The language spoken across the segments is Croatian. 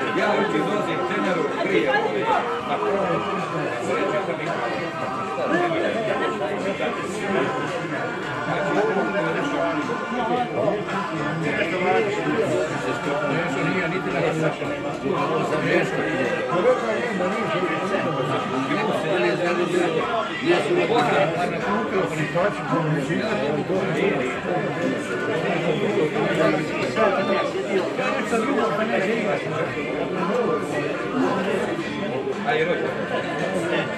Andiamo che dose tenero qui. Hayır hocam.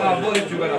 А, вот и чугара.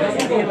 Hvala.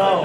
Ciao.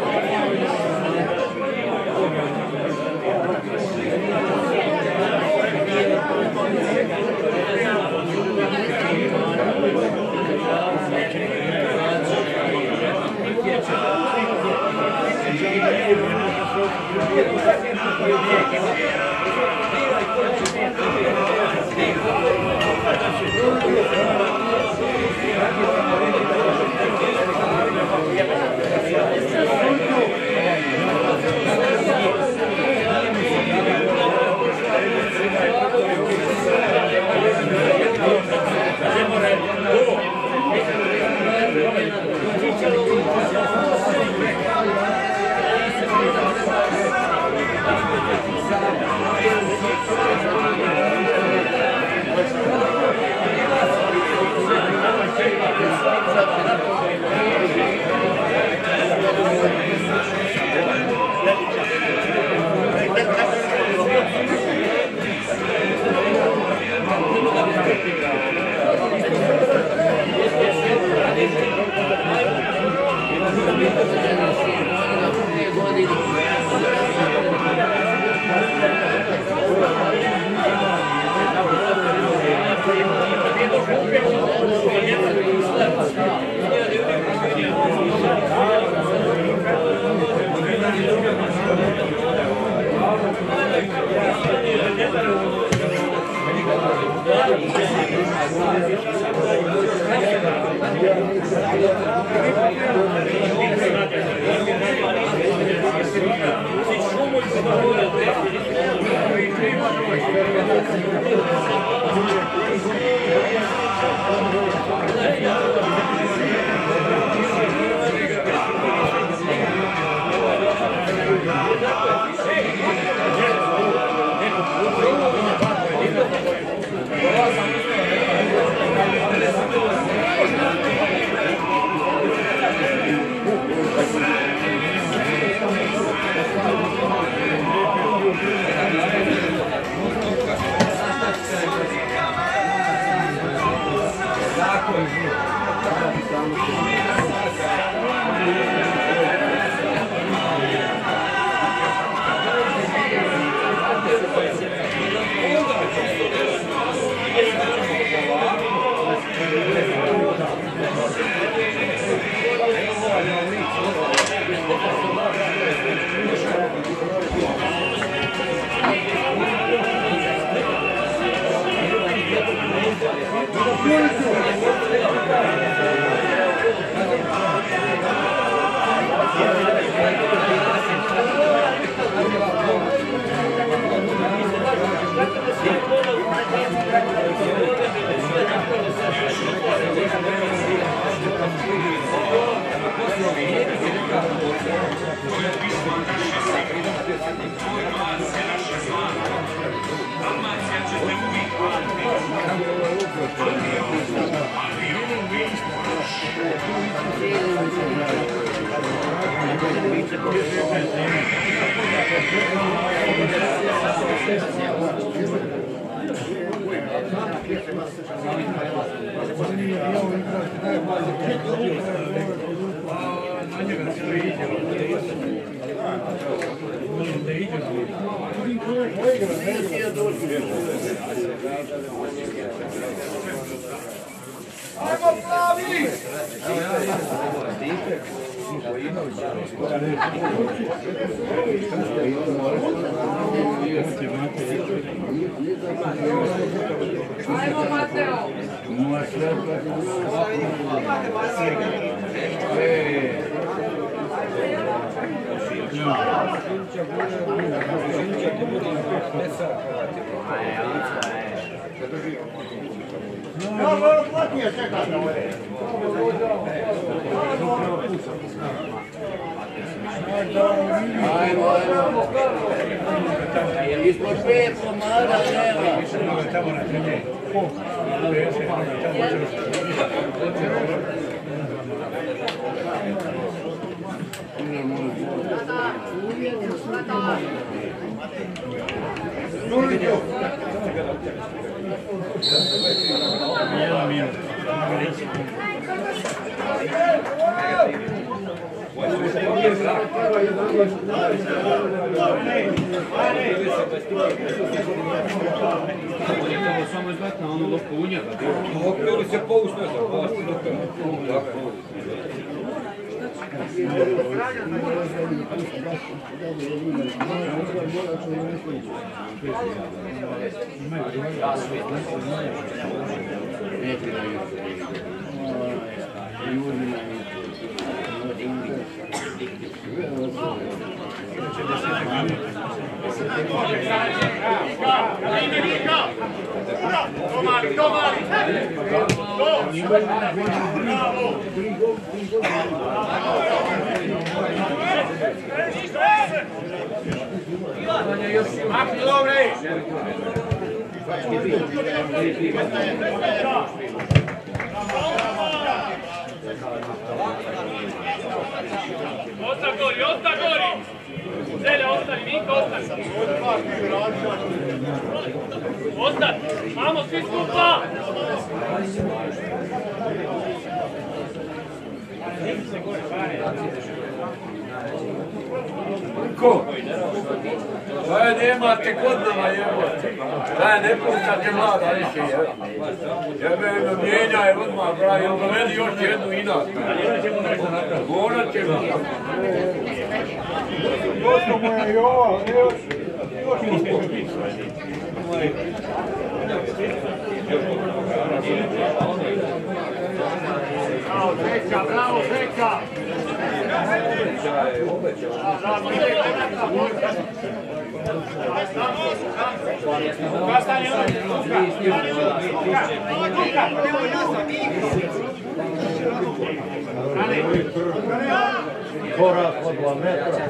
Ko? Daj nemate kod nama jebote. Daj ne puštate mlada više. Jebe me mijenjaj odmah braj, dovedi još jednu inat. Morat ćemo. Dosta mu je i ova, još, još Bravo, Zeka, bravo, Zeka! Korak od dva metra.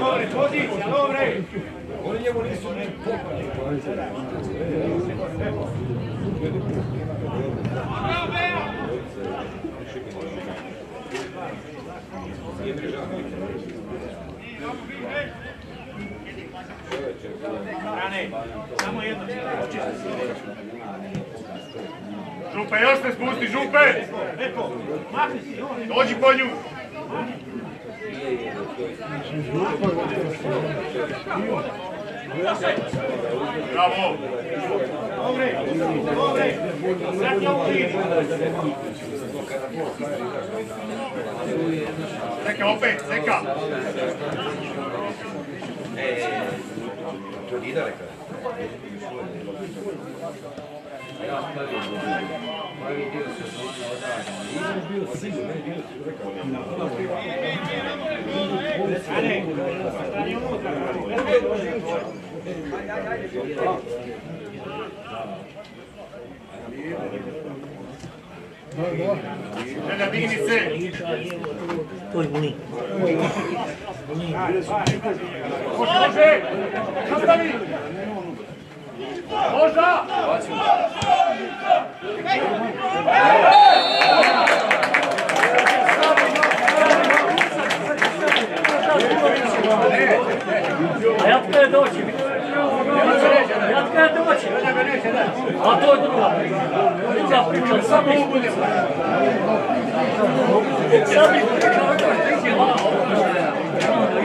Dobre, pozicija, dobre! Oni njemu nisu ni popravili. Samo jedno. Župe, još se spusti, župe! Dođi po nju! Bravo! Dobre, dobre! Sad je ovo Seka, opet, seka! Želja, digni se! Toi, Boninho. Boninho. Boninho. Можно! Мягкая дочь. Мягкая дочь. А то не У тебя причем самый умный. Самый умный.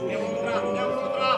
Nemotra, nemotra.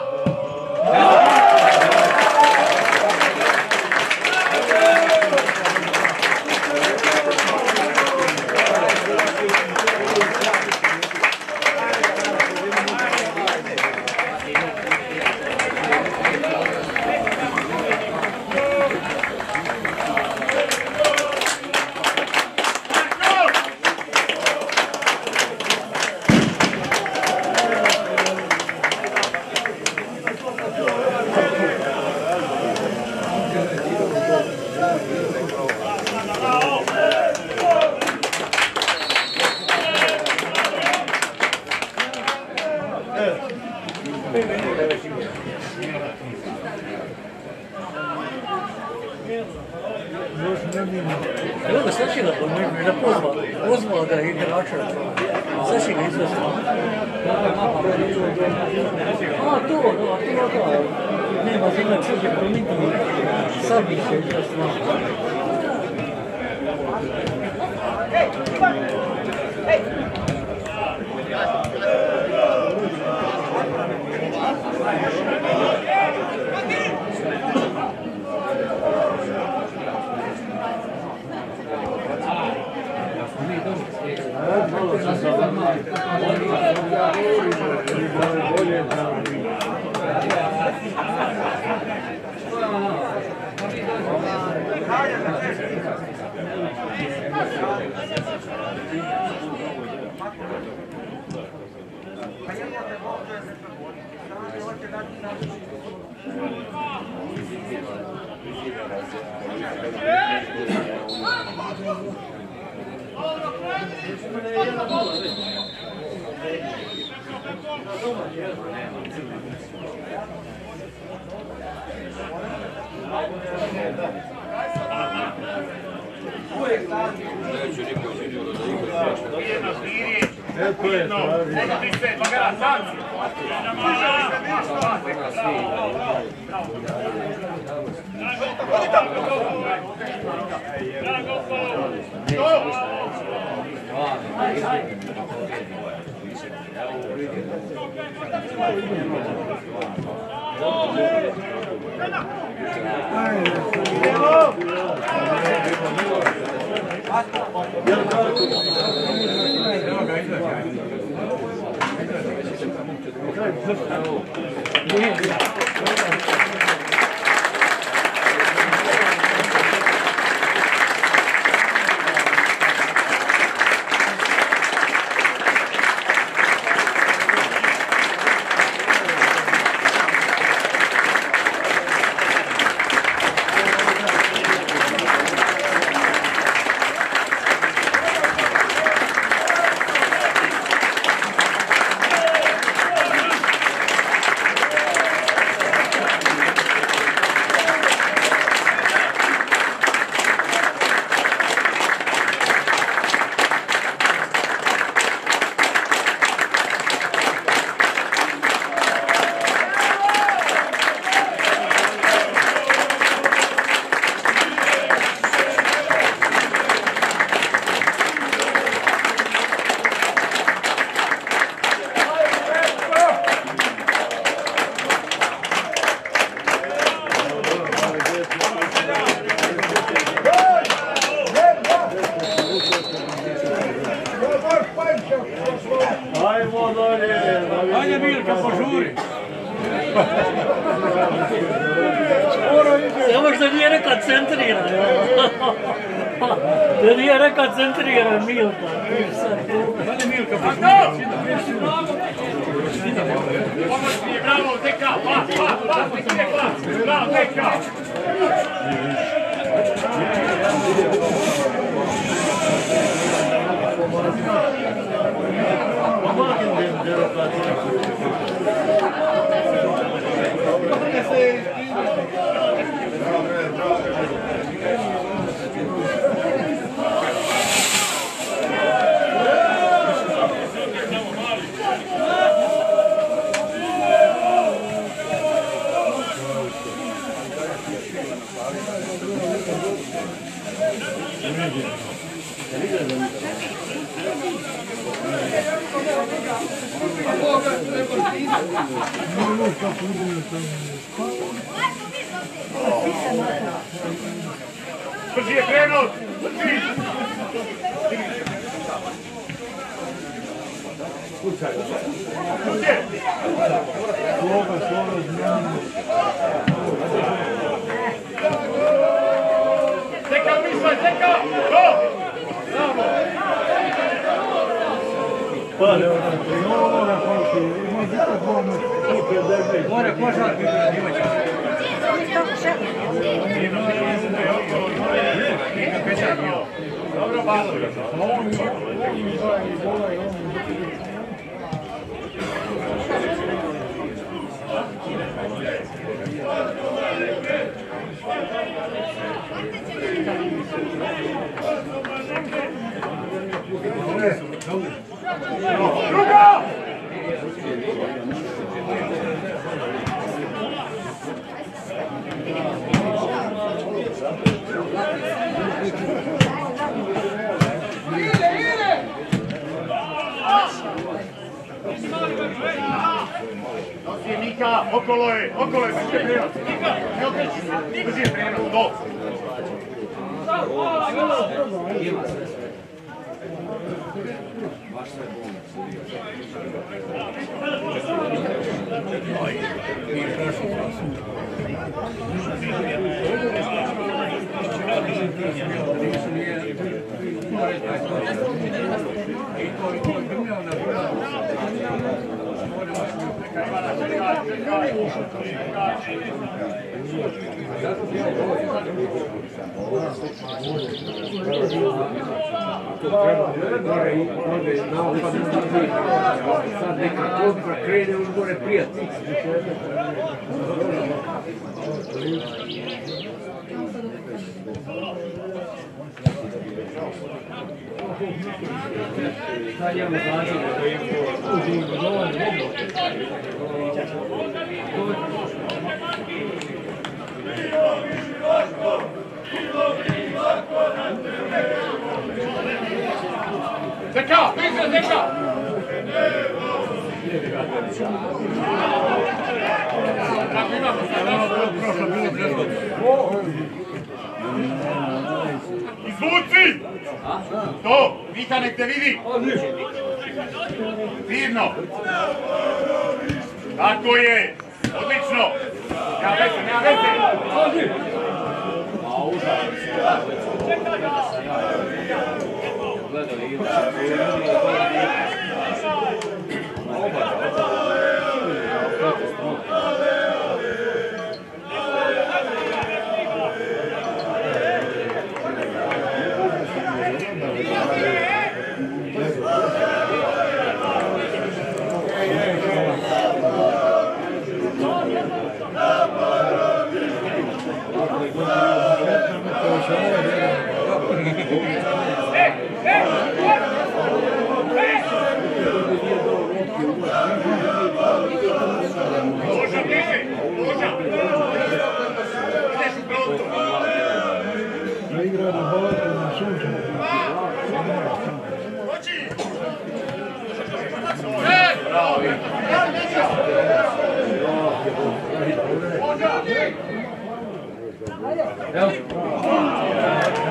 É, é, é.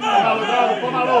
Galo, galo, pomalo!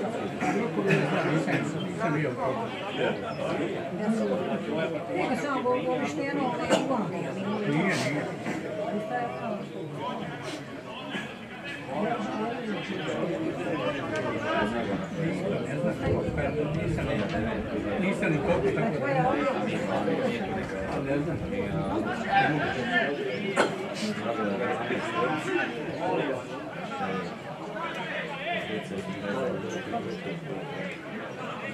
može! Neka samo godište jedno, ne uglavne. Nisam ni koliko tako da ne znam. Uđe Zelje,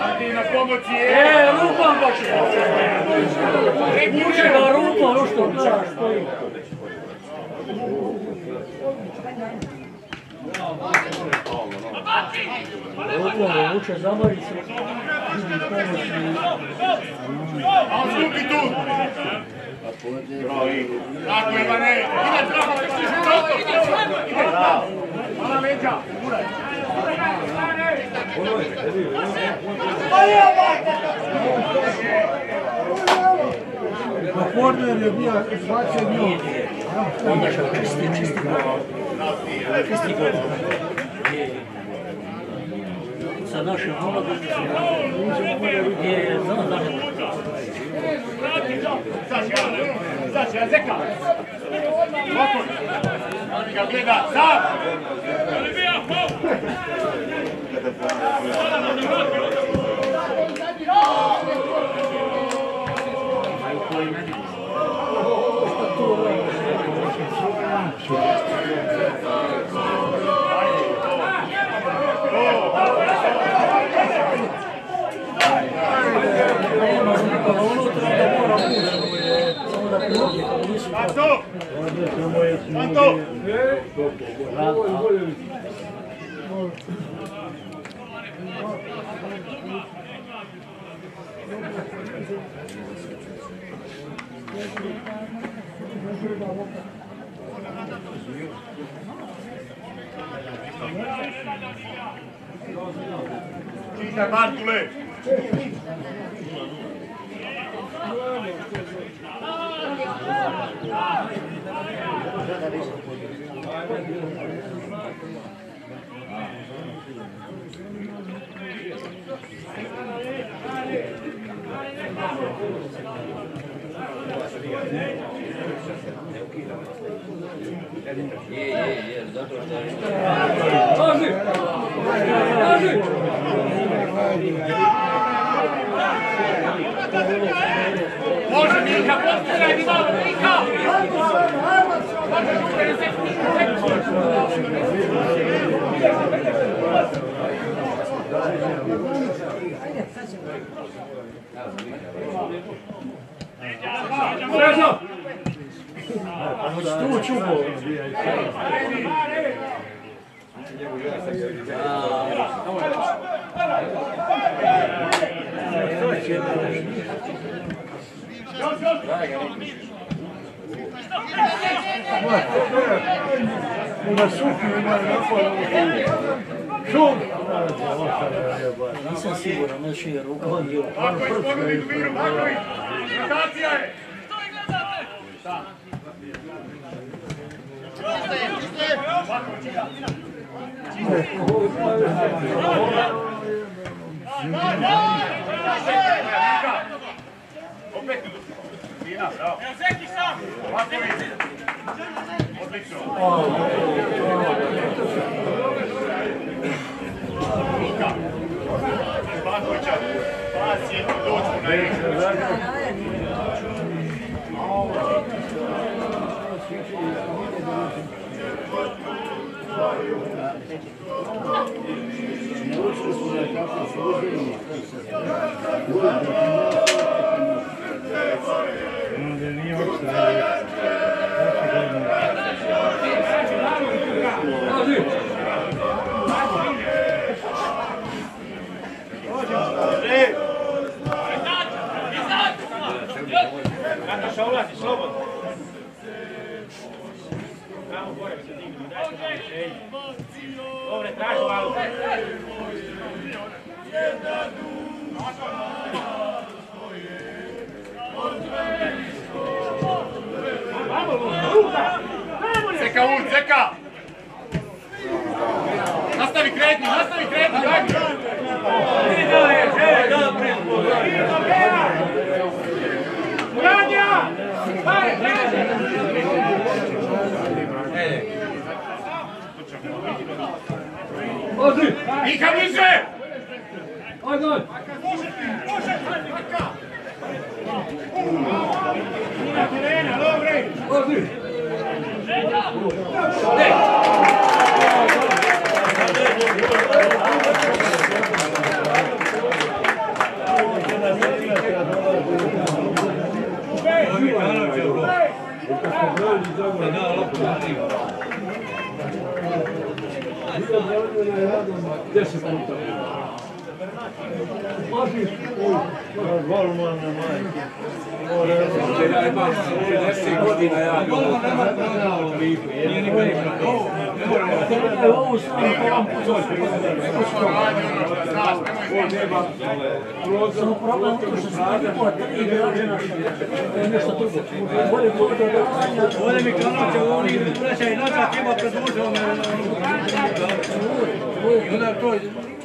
Radi na pomoći je. E, rukom je. Uče ga rukom, ono što gledaš, stoji. Rukom uče, zamori se. Vidi pomoć i... A on stupi tu. Tako, Ivane. Ide da stiže trapa. Ide. Hvala leđa. Guraj. Na korner je bio zbačen njom. Onda što kristi, čisti gol. Sa našim omladicom. Je, ne. Sad će, sad zeka. Ovako. On ga gleda, sam. Tanto! Tanto! Cine, Marcule? Thank you. Anto. Anto. Čitaj Markule. Pazi! Pazi! Može Mika, postiraj mi malo, Mika! Sergio! A noite tu, tio Bolo. Vai, galera. Uma sucina, não falamos Jogo! Nisam siguran, ne će ruka vam je ruka. Ako ispomeni Dumiru Baković, rotacija je! Što vi gledate? Da. Ostaje, ostaje! Baković, da. Opet Martina, bravo. É o Zé que sabe. Luka. Bakovića. Pas je dođu na Thank you. on the New York side. Šaulati, slobodno. Tamo gore se dignu. Dobre, traži malo. Jedna duša, Zeka uđ, zeka! Nastavi kretni, nastavi kretni, daj mi! Ranja! Pare, traži! Mika bliže! 10 puta. Terena, dobre! Ja imam 60 godina, ja Ovo sam vam to što se kupila tri građana, to je nešto drugo. Bolje mi kanače, oni vraćaju nazad, ima produže one... I to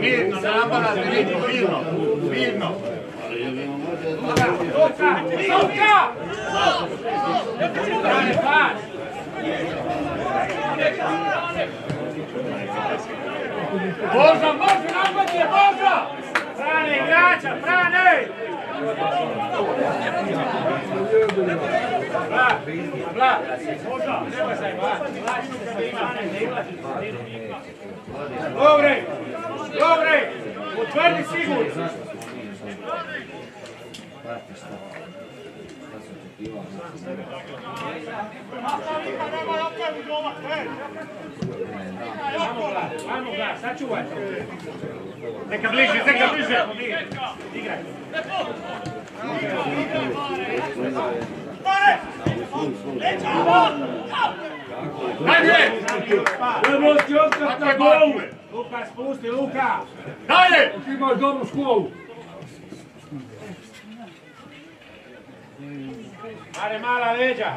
Mirno, napadate, mirno, mirno, mirno. Luka! Luka! Strane, pas! Boža, može, napad je, Boža! Strane igrača, strane! Bla, bla, nema se Dobre, dobre, utvrdi sigurno. Ajmo ga, sačuvaj to. Zeka bliže, zeka bliže! Igraj. Dalje! Tako je gol! Luka, spusti, Luka! Dalje! Imaš dobru školu. Bare mala leđa.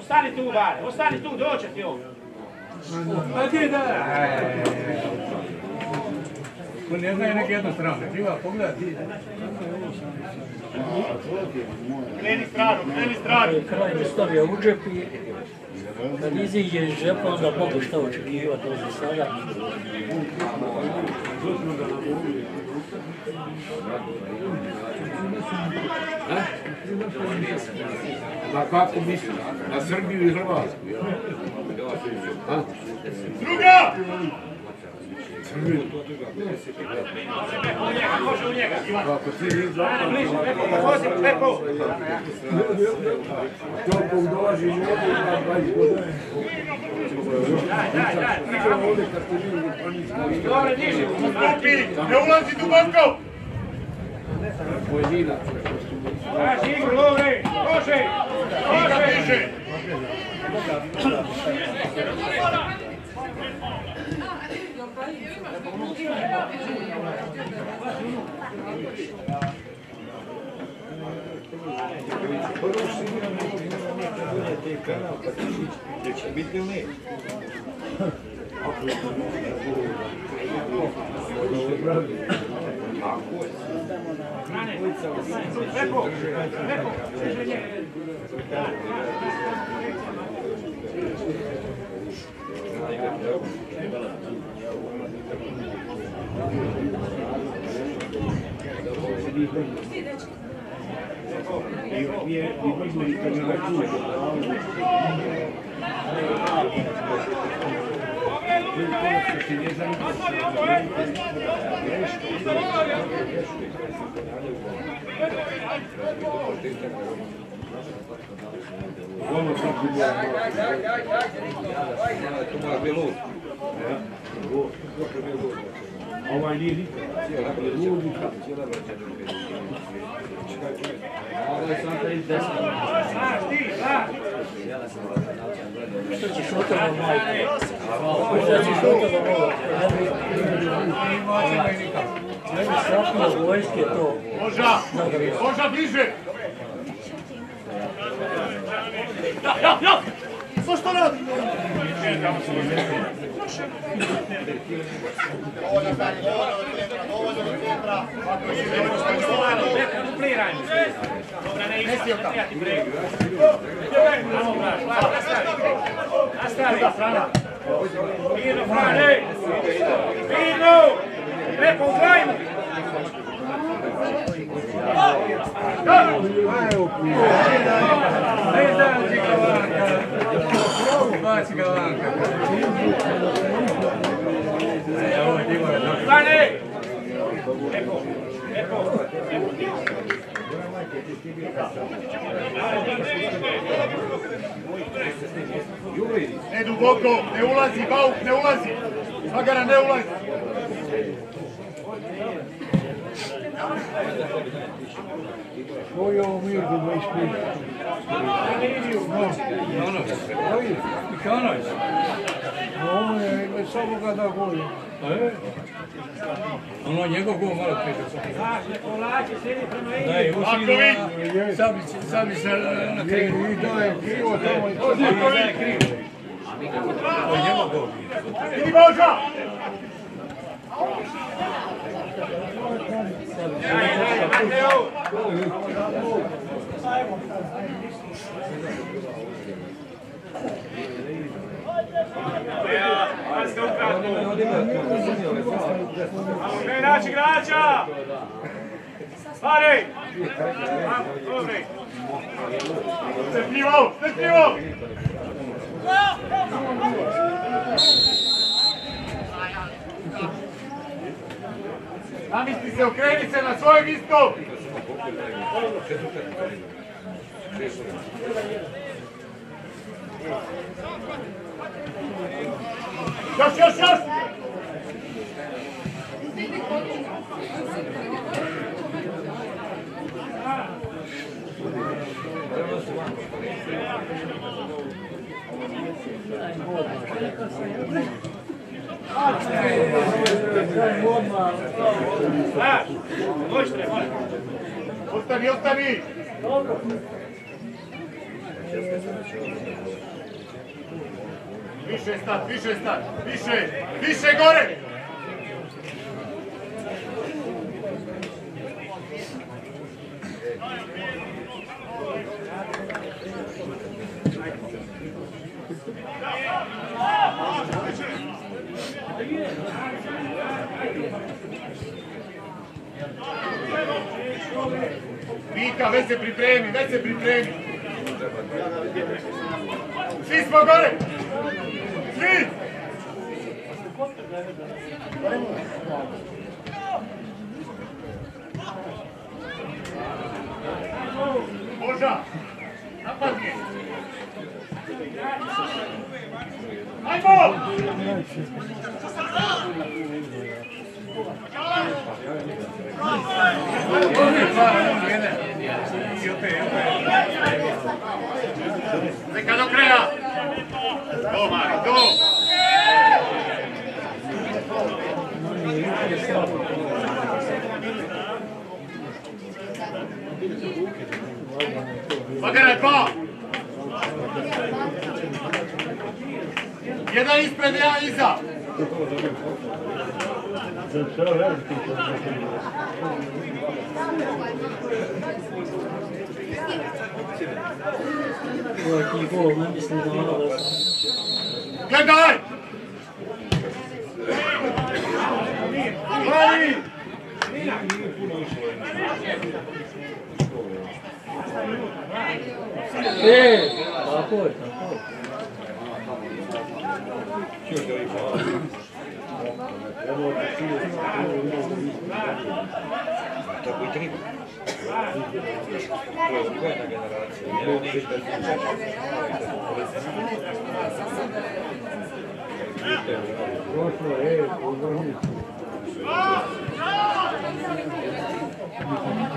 Ostani tu, Bare, ostani tu, doće ti on. A da? Ko ne znaju neke jednostrane, treba pogledati. Kreni stranu, kreni stranu! Kraj mi stavio u džep i kad iziđe iz džepa onda mogu šta očekivati od sada. Na kako misliš? Na Srbiju i Hrvatsku. A? Druga! Može u njega. Ako ti nisi Ajde, bliže, Pepo, vozi, Poesina, Ah sì, colore! Cose! Cose! Bitmiyor Какой? strane. Lepo, lepo. Thank you. Ono fazer o ja... Tu mora bi lud. Ovo je nije nikad. Cijela lud. Cijela lud. Pepo, bliže njega. Ovaj nije nikad. Što ćeš od toga majke? Što ćeš toga malo? Ne bi sapno vojske to. Boža! Boža, bliže! Co što radi? Mirno, Frane! Mirno! Lepo u krajinu! Frane! Lepo, lepo, lepo. Ne duboko, ne ulazi, Bauk, ne ulazi! Magara, ne ulazi! Koji je ovo mir do 25? Mikanović. Ovo je već samo ga da goli. Ono njegov gol malo prije. Povlači, sedi prema Da je ušli Sabić, Sabić se na krivu. I to je krivo tamo Da je krivo. To je njegov gol. Idi Boža! Naći igrača! Stvari! Dobri! Strpljivo, strpljivo! Zamisli se, okreni se na svoje mjesto! Još, još, još! Da! Možete, možete. Ostani, ostani! Više stat, više stat, više, više gore! Vika, već se pripremi, već se pripremi. Svi smo gore! Svi! Boža! Napadni! Vai, Paulo! Secador crea! Toma, toma! Vai, Gareth, Paulo! Jedan ispred, jedan iza! Sam. Gledaj! Эй, такой, такой. Такой три. Другая генерация.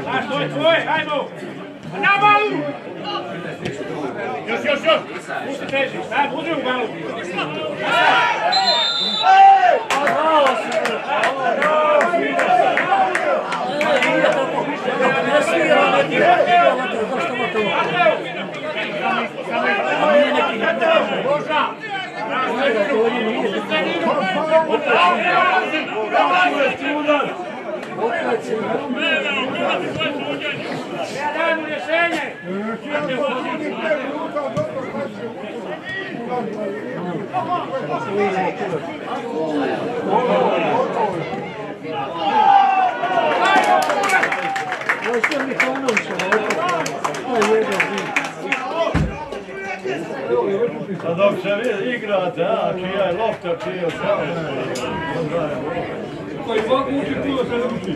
А, стой, стой, Айду! Još, još, još! Pusti teži, sad budi u galu! Bravo, Sivir! Bravo, Sivir! Ne svira, ne tira, ne tira, ne tira, zašto imate ovo? A mi je neki ne tira. Boža! Kolega, to ovdje ne ide. Bravo, Sivir! Bravo, Sivir! Ja daj mu rješenje! A dok se vi igrate, čija je lopta, čija je. Koji Bog uči, tu se uči.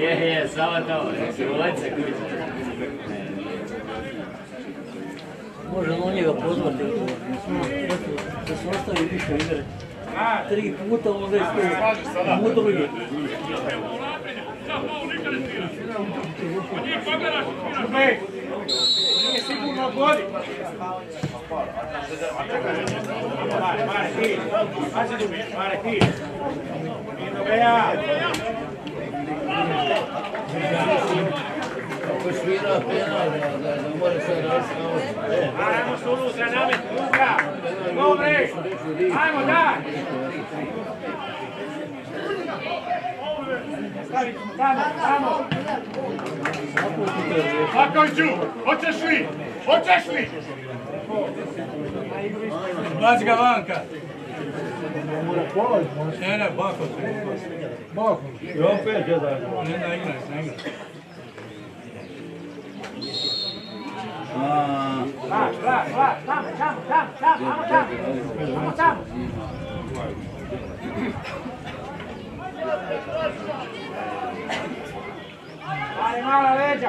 Je, je, samo to. Možemo njega pozvati. Da se ostavi više igre. tributa aos respeito. Muito obrigado. Vamos! Ako svira penal, da, da, mora se raspraviti. Ajmo sulu za namet, Luka! Dobre! Ajmo, daj! Stavit smo tamo, tamo! Pakoviću, hoćeš li? Hoćeš li? Baci ga vanka. Ne, ne, bako se. Bako. I opet jedan. Ne, ne igraj, ne igraj. Vale mala legge!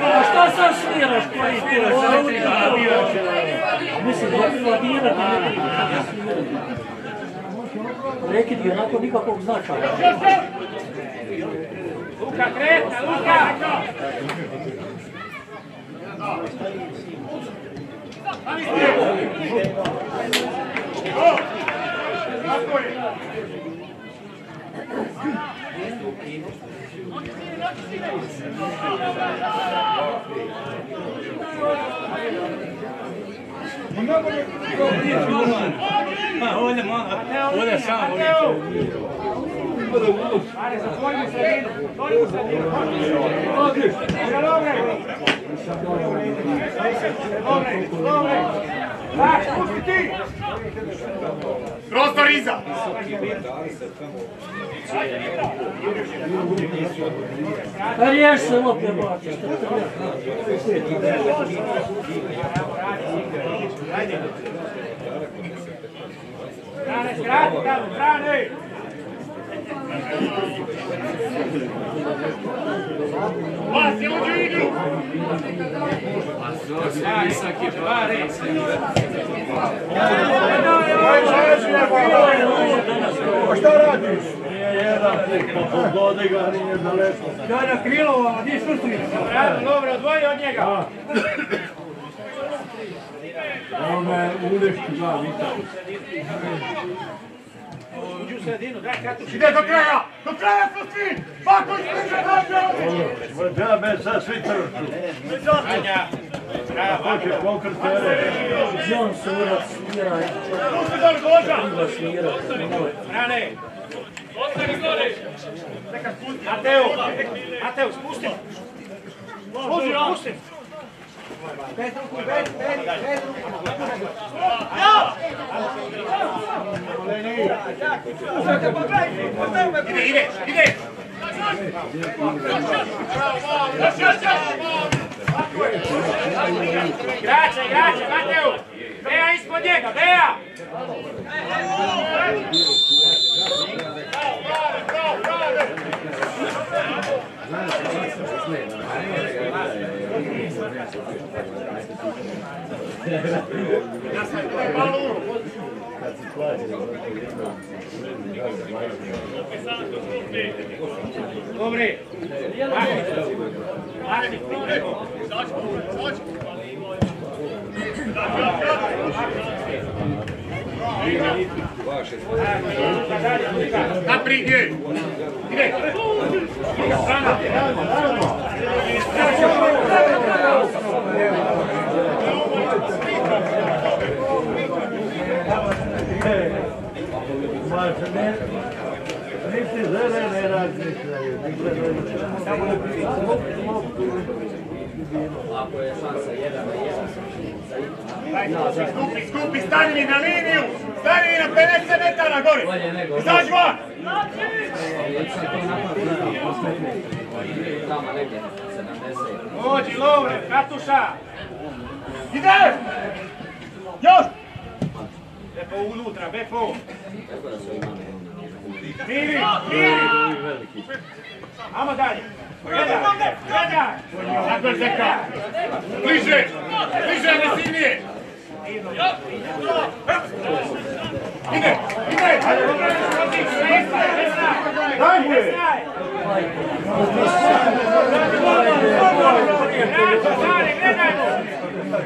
Pa šta sad sviraš koji sviraš? Mislim, dok vladira, pa ne vidim. Rekid je onako nikakvog značaja. Luka, kretna, Luka! Tako Olha só, olha só. Prostor iza. Riješ se šta treba? Strane, tamo, strane! Vas je uđu igru. Visoki pare! A šta radiš? Nije jedan ga, nije daleko. Daj na krilo, a di sustri? Dobro, odvoji od njega! Evo me udešti dva vita. Do kraja! Do kraja smo svi! Svako iz priče o Da, me sad svi o Ako će pokrt tere. John Sura svira. Pusti dol koža! Rane! Ostavi gore! Ateo! Ateo, spusti! Spusti, spusti! Pedro, Pedro, Pedro. Ide, ide, ide. Grazie, grazie, Matteo. Bea ispodiega, Bea. Bravo, bravo, bravo. Dobri! Marti! Naprijed! Ide! Druga strana! Mas ne, niti zelene razmišljaju, niti zelene. Ako je šansa jedan na jedan, Skupi, skupi, stani mi na liniju! Stani mi na 50 metara gore! Izađi van! Dođi, Lovre, Katuša! Ide! Još! Bepo unutra, Bepo! Miri, miri! Amo dalje! Gledaj, gledaj! Tako je zeka! Bliže! Bliže, agresivnije! Ide, ide! Daj mu je! Nema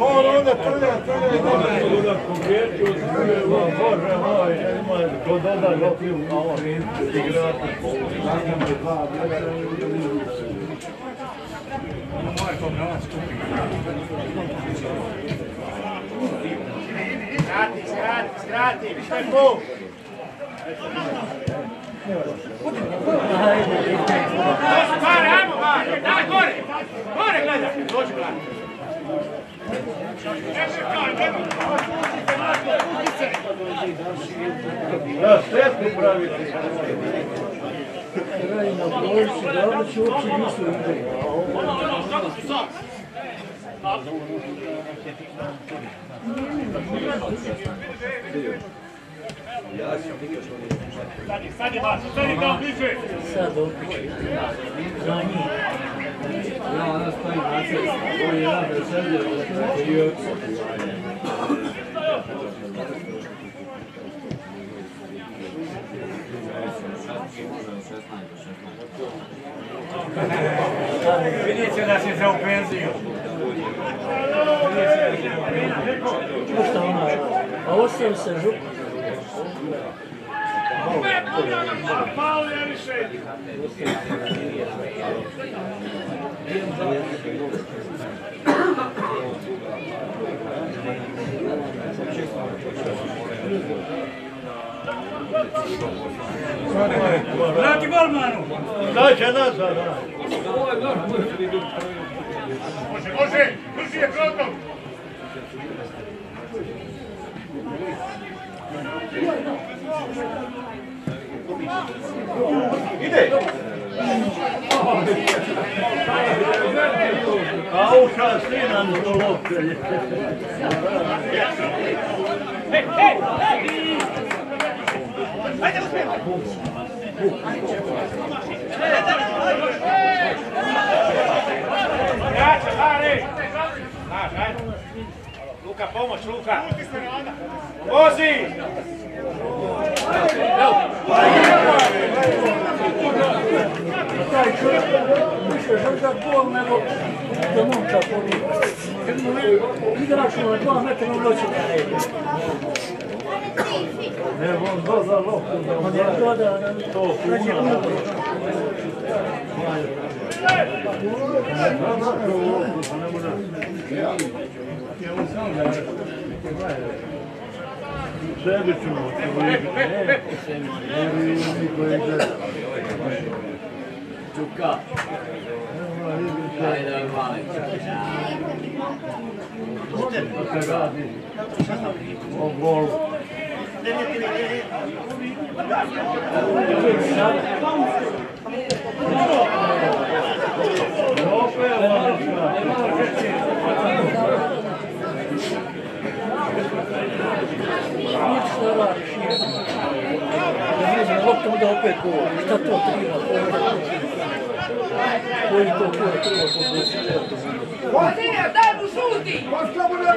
On onda trlja, trlja, konkretio sve, bože moj, nema, ko doda lopiju, a on igrati. Skrati, skrati, skrati! Bepo! Pare, ajmo, pare! Daj, gore! Gore gledaj! Dođi, gledaj! Da štetu nisu igri. Stani, stani, vas! Sad je jedan preselio, koji je Vidjet će da će se u penziju. Pušta ona. A se žup. Vrati golmanu! Da će da. Može, može! Brži je protok! Ide! Auša sinan do lopte. Jače, pare! Znaš, ajde! Luka, pomoć, Luka! Vozi! taj čovjek više žrga gol nego da momča pobije. Kad mu na dva metra u noći da ne on doda loptu. On je to Yavuzhan da var ya. Güzel bir tüm oldu. Oraya bir koyacak. Tukka. Hayda varlık. İşte bu kadar. O gol. Yok be. Valdea, dai busuti! Ma stiamo lì a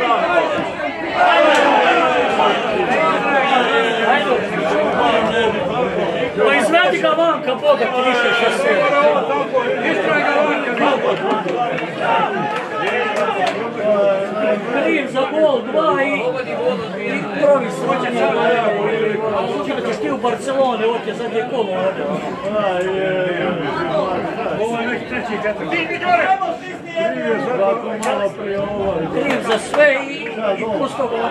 Grazie. Pa izvedi ga vanka, Boga ti više što se. Istroj ga vanka, Kriv Клин за гол, два и, и кровь сравнила. Очки у Барселоны, вот я задний гол. Клин за свей и пусто было.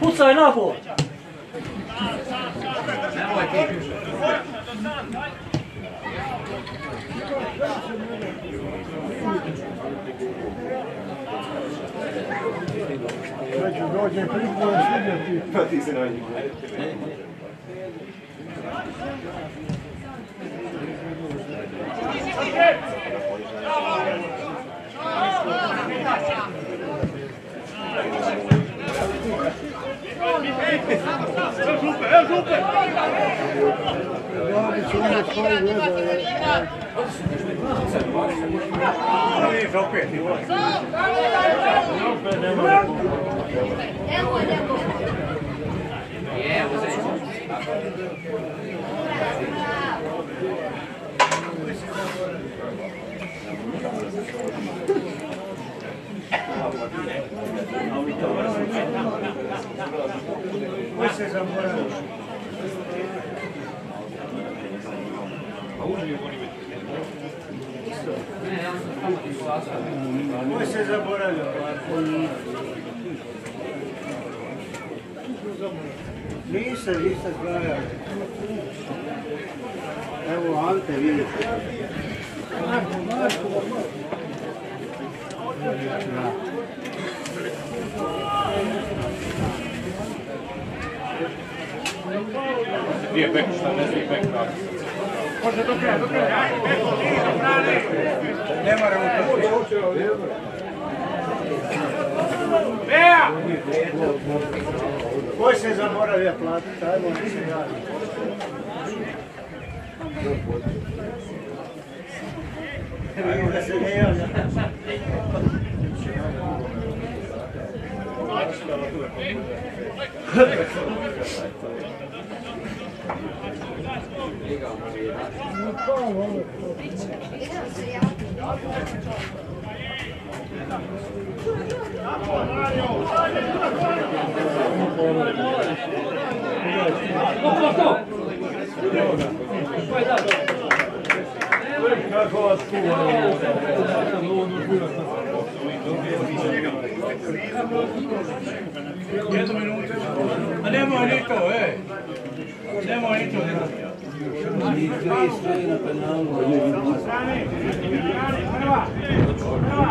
Pucaj na pol! Svako malo prije ovo. Kriv za sve i, i pusto ga ovdje. Pucaj na Yeah, was it? Ti se zaboravlja. Niste, niste zbrajali. Evo Ante, vidite. Gdje je bek, šta ne zna bek radi? Može do kraja, do kraja, ajde, bek, nije do strane. Nema revolucije. Beja! Ko se zaboravlja platiti? Ajmo, se javi. Da se ne javlja. Vas kuva? Jednu minutu. A nemoj Nemo ići od stoji na penalu. Prva! Prva!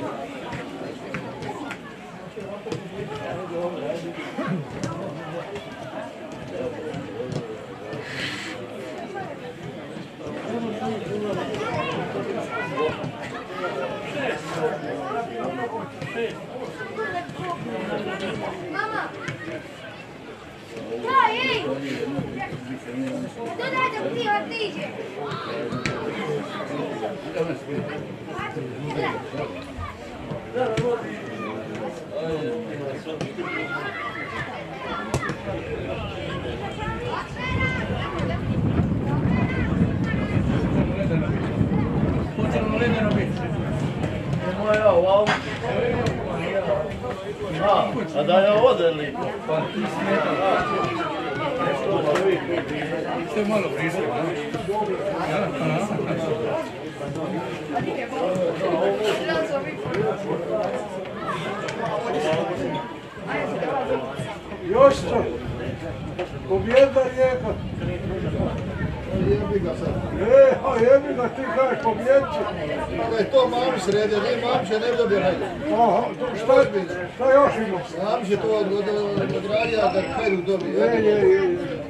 malo blizu. Još što? Pobjeda Rijeka. E, a jebi ga, ti kažeš pobjedit će. Da je to mam srede, vi mam će ne dobije hajde. Aha, šta, šta još ima? Mam će to od, od, od, odradija da hajdu dobije. Je, je, je, je.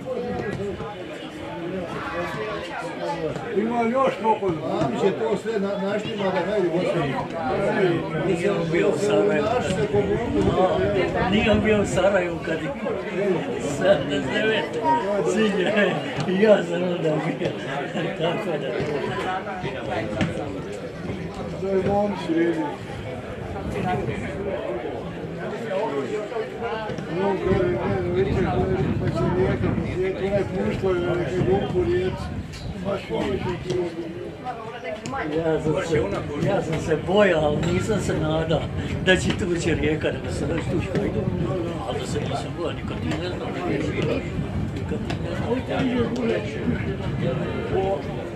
Ima li još koliko? Mam će to sve na, naštima da osvoji. Nije on bio u Sarajevu. Nije on bio u Sarajevu kad je 79. Sinje, i ja sam onda bio. Tako da. Da je mom sredi. No, gore, ne, vidite, pa će rijeka, rijeka, je neke. Ja sam, se, bojao, ali nisam se nadao da će tući rijeka, da se već tući hajdu. Ali da se nisam bojao, nikad ti ne znam. Nikad ti ne znam.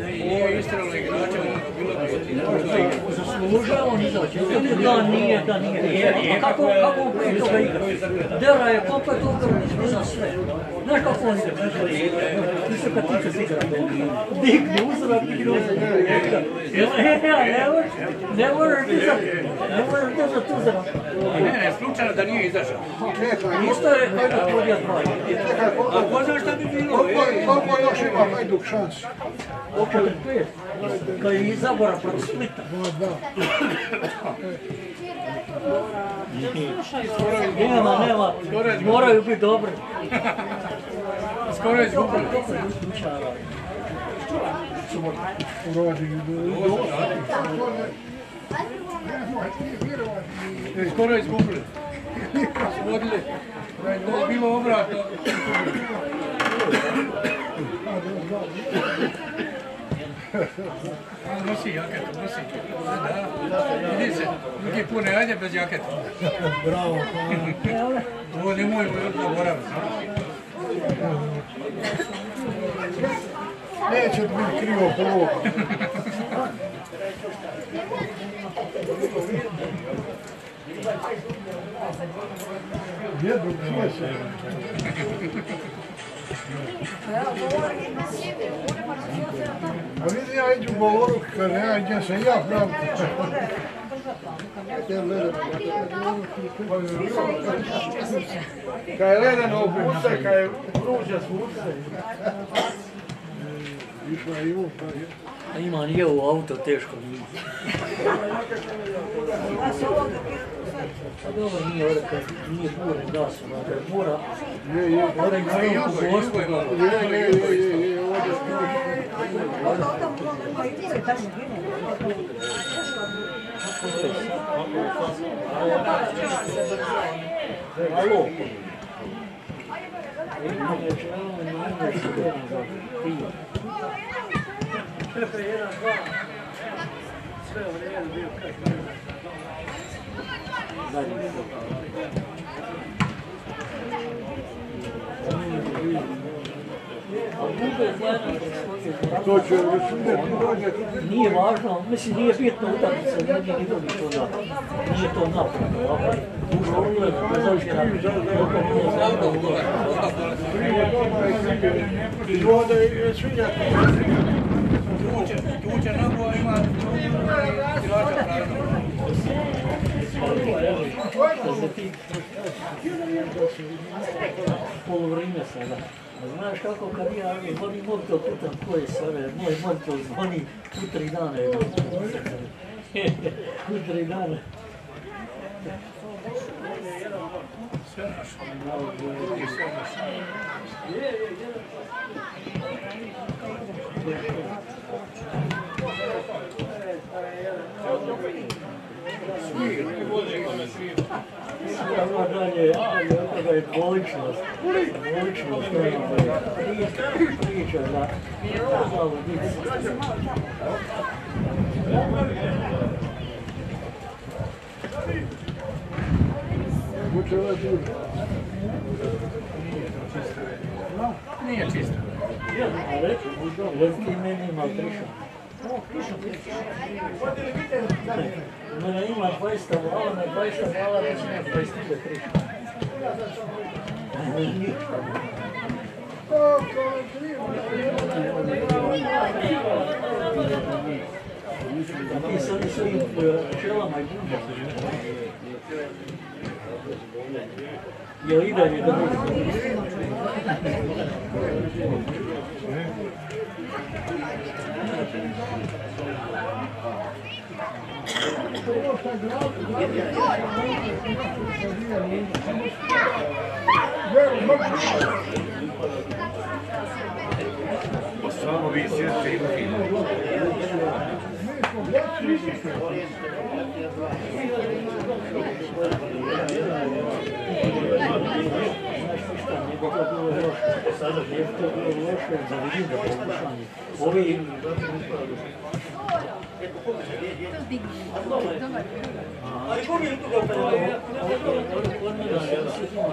Ti je istrano igrača, Da nije, da nije. A kako, kako on prije toga igra? Dera je komplet obrnuć za sve. Znaš kako on igra? Ti se kad ti kad igra. Digni uzrak i groza. Ne, ne možeš, ne možeš dizat, ne možeš dizat uzrak. Ne, ne, slučajno da nije izašao. Isto je Hajduk podija dva. A ko zna šta bi bilo? Koliko još ima Hajduk šansu? Oko pet. Kad je izabora protiv Splita. Nema, nema, moraju biti dobri. Skoro je izgubili. Skoro je izgubili. Vodili. Da je bilo obratno. Nosi jaketu, nosi. Da. Vidi se, drugi put ne ajde bez jaketa. Bravo. Ovo nemoj zaboraviti. Neće biti krivo prvo. Djedu, čuje se. A vidi ja iđu govoru, kad ja idem se ja pravim. Kad je ledeno obuce, kad je je Ivo, pa ima nije u auto, teško nije. Алло. Все время To će da ti dođe. Nije važno, mislim nije bitno utakmica, nije Vidović ona, nije to napravno. Dužo je, bez obzira, koliko puno zapravo gore. I voda je svinja. Tuče, tuče, nago ima, igrača pravilno. Što se ti polovrime sada. A Znaš kako kad ja vodim mobitel, pitam ko je sve, moj mobitel zvoni u tri dana. je u tri dana. Sve naše. I sve naše. Ono dalje, dalje toga je dvoličnost. Dvoličnost, je priča, da znalo biti. Muče ovaj duže. Nije čisto. Ja, reći, jer ti meni ima triša. Mene ima 200 vala, na 200 vala već nema 25 triša. Ništa. A ti sad i svojim pčelama i Samo vi sjedite i pijete. Sada je to bilo loše za vidim da pokušanje. Ovi Ali ko mi je tu ga sjetima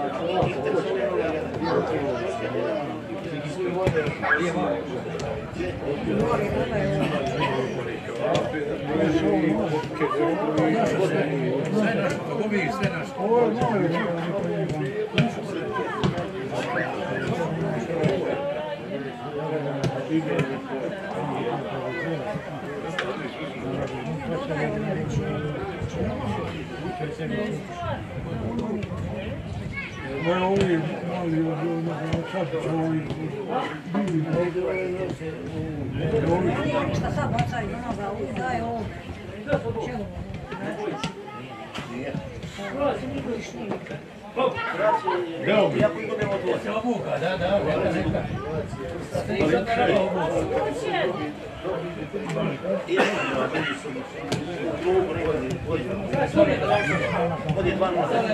Sve kako vidiš, sve naše. Ovo je moje. Ne, ovi mali od onoga, sad će ovi bili. Nije ništa sad bacaju onoga? Я пойду прямо вот. Человека, да, да. Вот и два назад.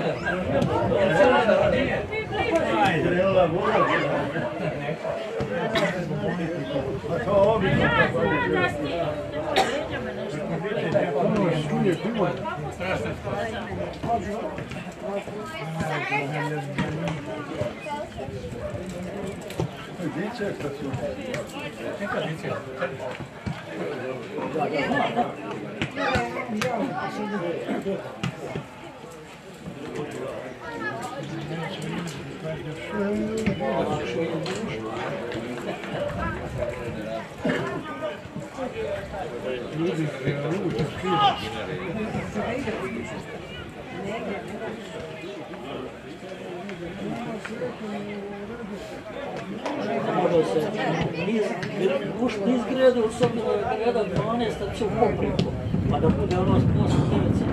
Ай, зрела, вот. Пошел, обе. Дети, это дети. Thank you. Niz, uš niz greda, u sobi greda 12, a će u popriku, pa da bude ono 8-9 cm.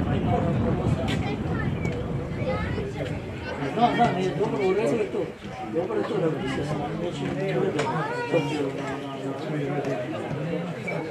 Znam, znam, nije dobro, je to. Dobro je to da se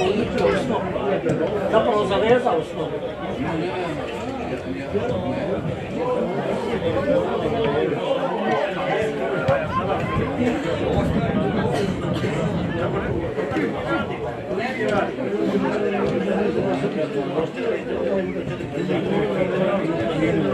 Oldukça uslu. Zaprozalaya da uslu. não? you.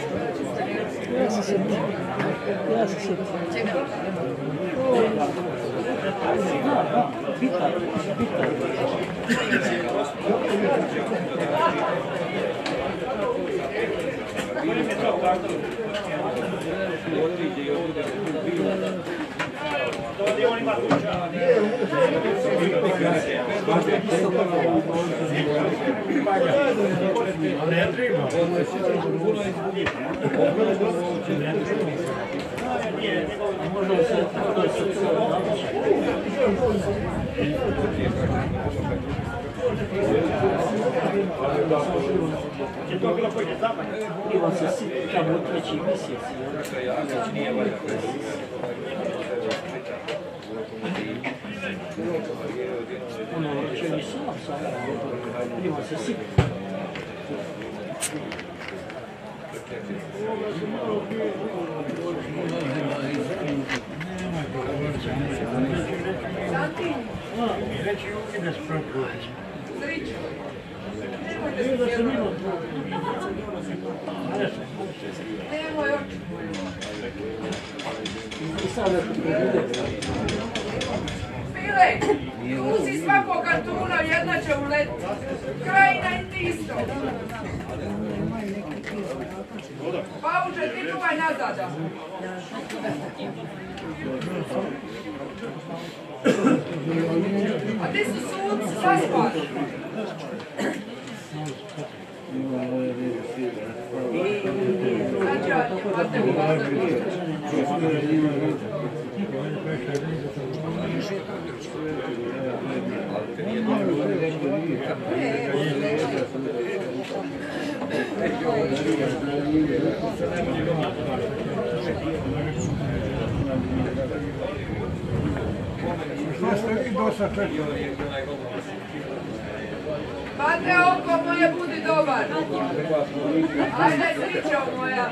Graças a Deus. Graças a Deus. Pita, pita. Outro dia, outro dia. Je to bylo pojďte é Je vlastně si tam otračí měsíc, jo? Je to jak, že é je vlastně. U treći mjesec. jel? Ono, će mi sam sam. Ivan se siti. Zrić. Nemojte se sjedati. Nemoj oči. I sada kad bude. File, tu si svakog kartuna, jedna će uletiti. Krajina i ti isto. Pauže, ti čuvaj nazada. A ti su suci, zaspali. Znači, a te u Pate oko moje, budi dobar. Ajde, srićo moja.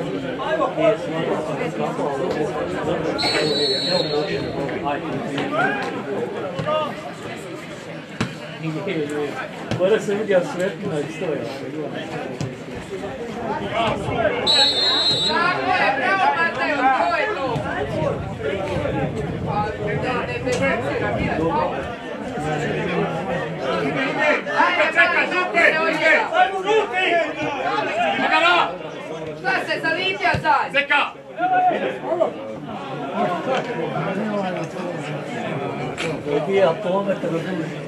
deu certo, mas estou eu. Tako je, bravo Mateo, to je to. Pa, ne. Ajde, čekaj! Magala! Šta se zalipja zadnje? Zeka! Dobija pometar duži.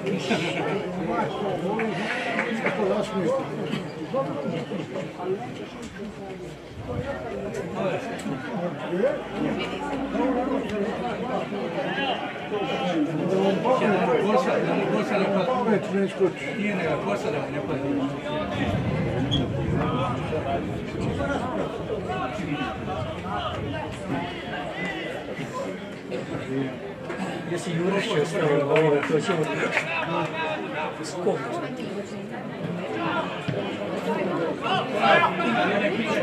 Već ne skoči. Gdje si Juraš će ostavio ovo, to ćemo... Skok.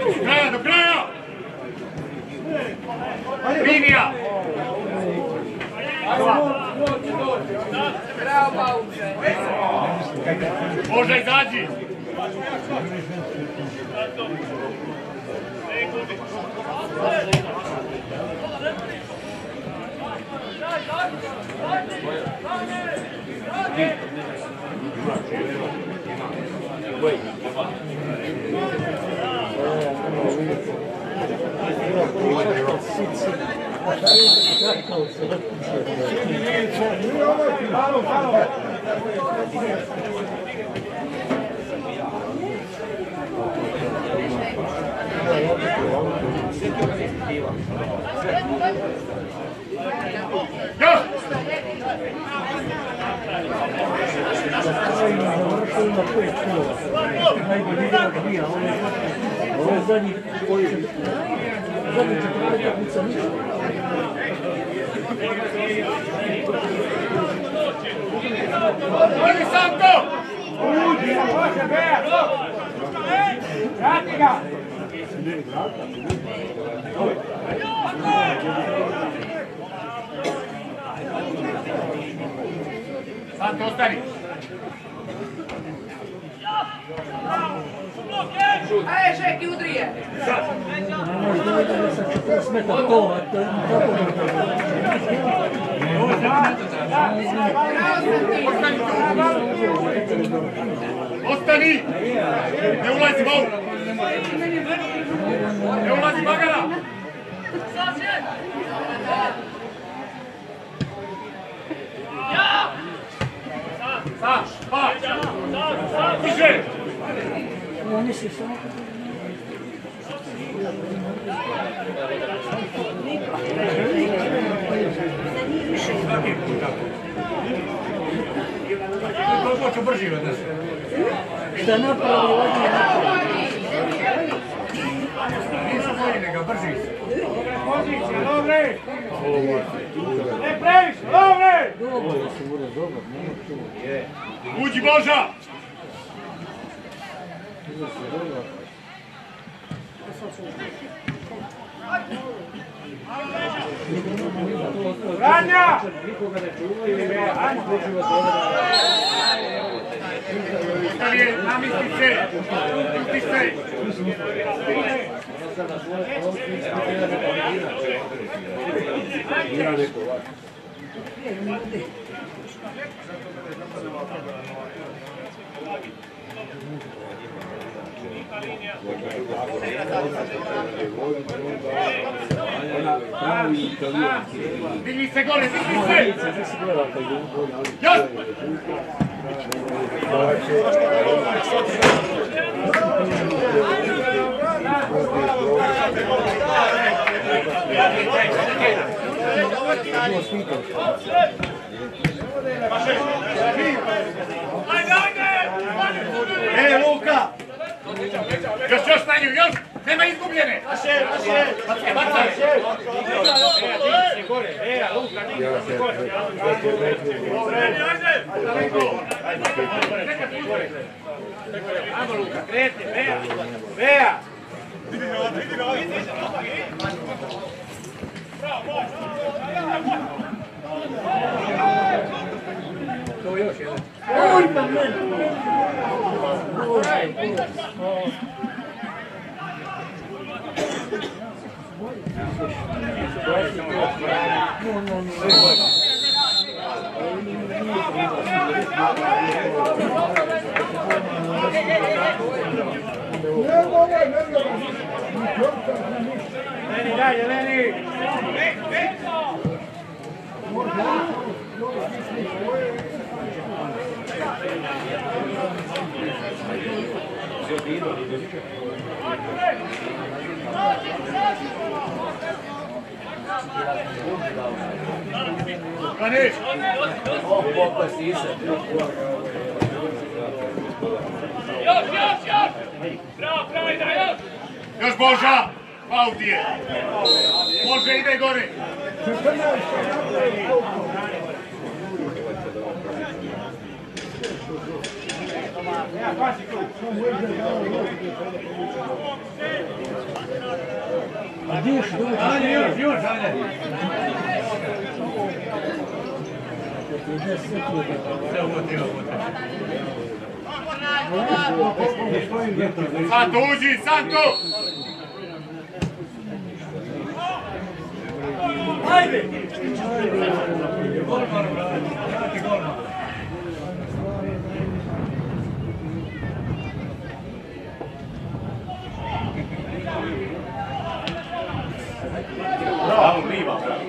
Do kraja, do kraja! Linija! Može izađi! Još! Završili na pet kilova. Najbolji igra Santo, ostani! Ajde, Šeki, udrije! Sad! Smeta to, kako je to? Ostani! Ne ulazi, bau! Ne ulazi bagara! Sa, pa! Tiše! Oni su samo... Koliko ću brži od nas? Šta napravi, Okrene ga, brži se. Pozicija, dobre! Ne previše, dobre! Uđi Boža! Ranja! Namisli se! Upusti se! Millise gol, millise! E, Luka! Još, još na nju, još! Nema izgubljene! Bacaj, bacaj! Ajmo Luka, kreti, Beja! Beja! Oj, pan No, no, no. Leni, dalje, Leni! Brani! Još, još, još! Bravo, ide, još! Još Boža! Faul ti je! Može, ide gore! Ajde, još, još, ajde. Santo, uđi, Santo! Bravo, Liva, bravo.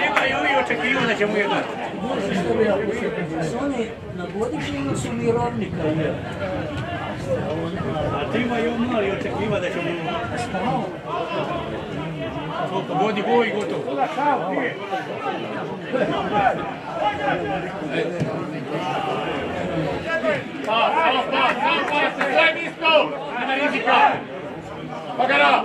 Nema i ovi očekivaju da će mu. Oni na godišnjima su mirovnika. A ti ima i on mali očekiva da će mu... Pogodi boj i gotovo. Pa, samo pa, samo pa, se svoje mjesto! Nema rizika! Pagara!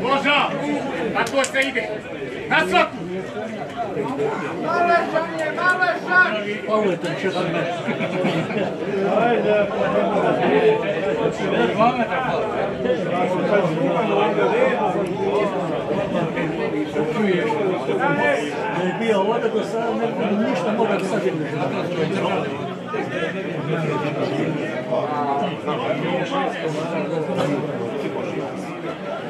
Bonjour, à toi Oh, ouais.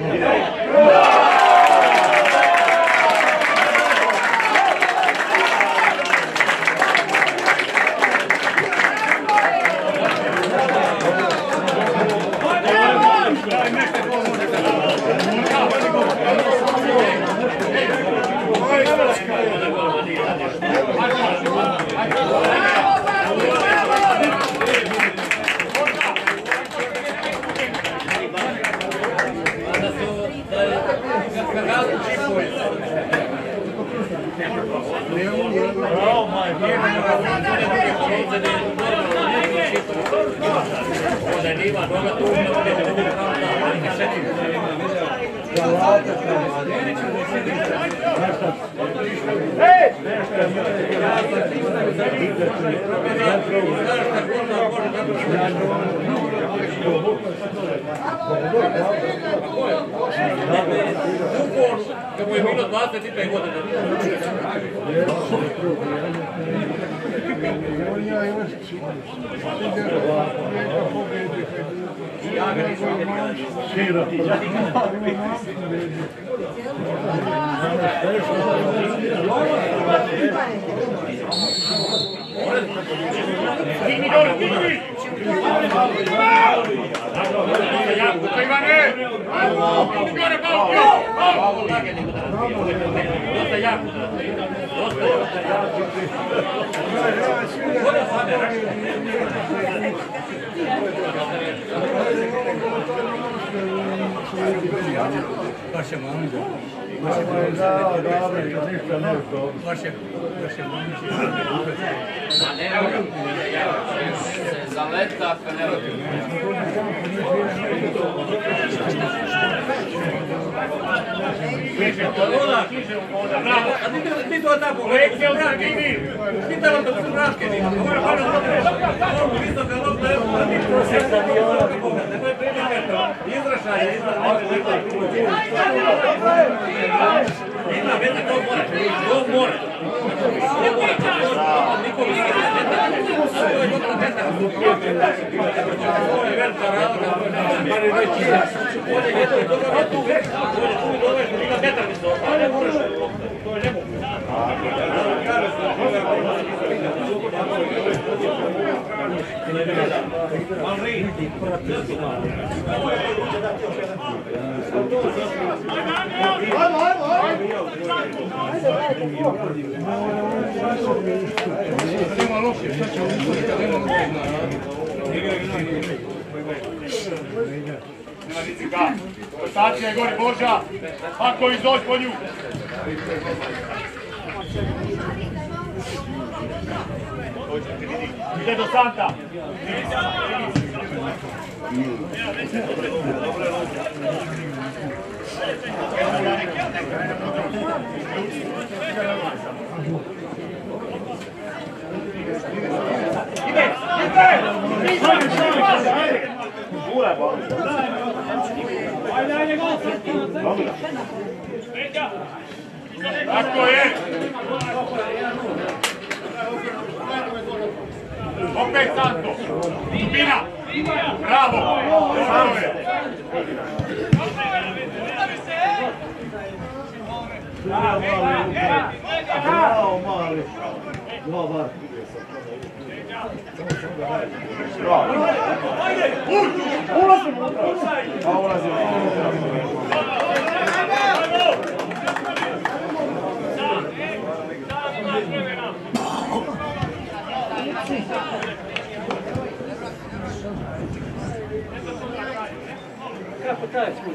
네. Dobar. Bravo. Ajde, ulazimo unutra. Pa ulazimo. Kako taj skup?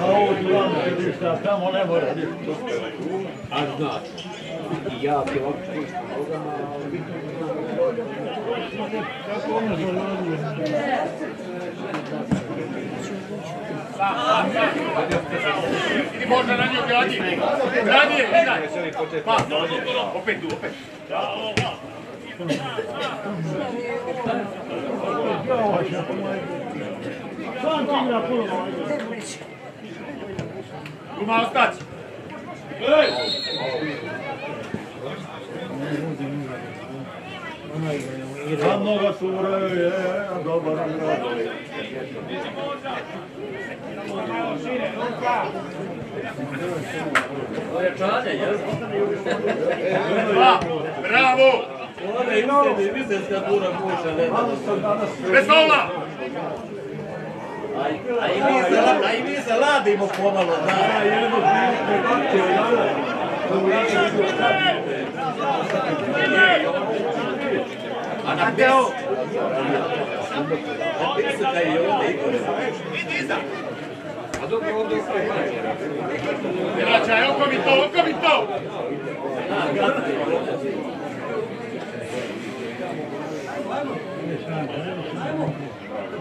A ovo tu vam radiš, da tamo ne mora radiš. A znači, ja ti opet nogama, ali vi to ne Kako ono zove odgovor? Ti možda na nju gradi. Gradi je, gradi. Pa, opet tu, opet. Ja, ti igra puno. Tu malo stati. Samo ga suraju, je, dobar igra. Ojačanje, jel? Dva. Bravo. Ona je ušteni, vizelska puna kuća, ne. Bez faula. Aí vem zelada e mocoma lodada. Até o... Isso daí eu odeio. Relaxa, é o capitão, é o capitão! Vamos!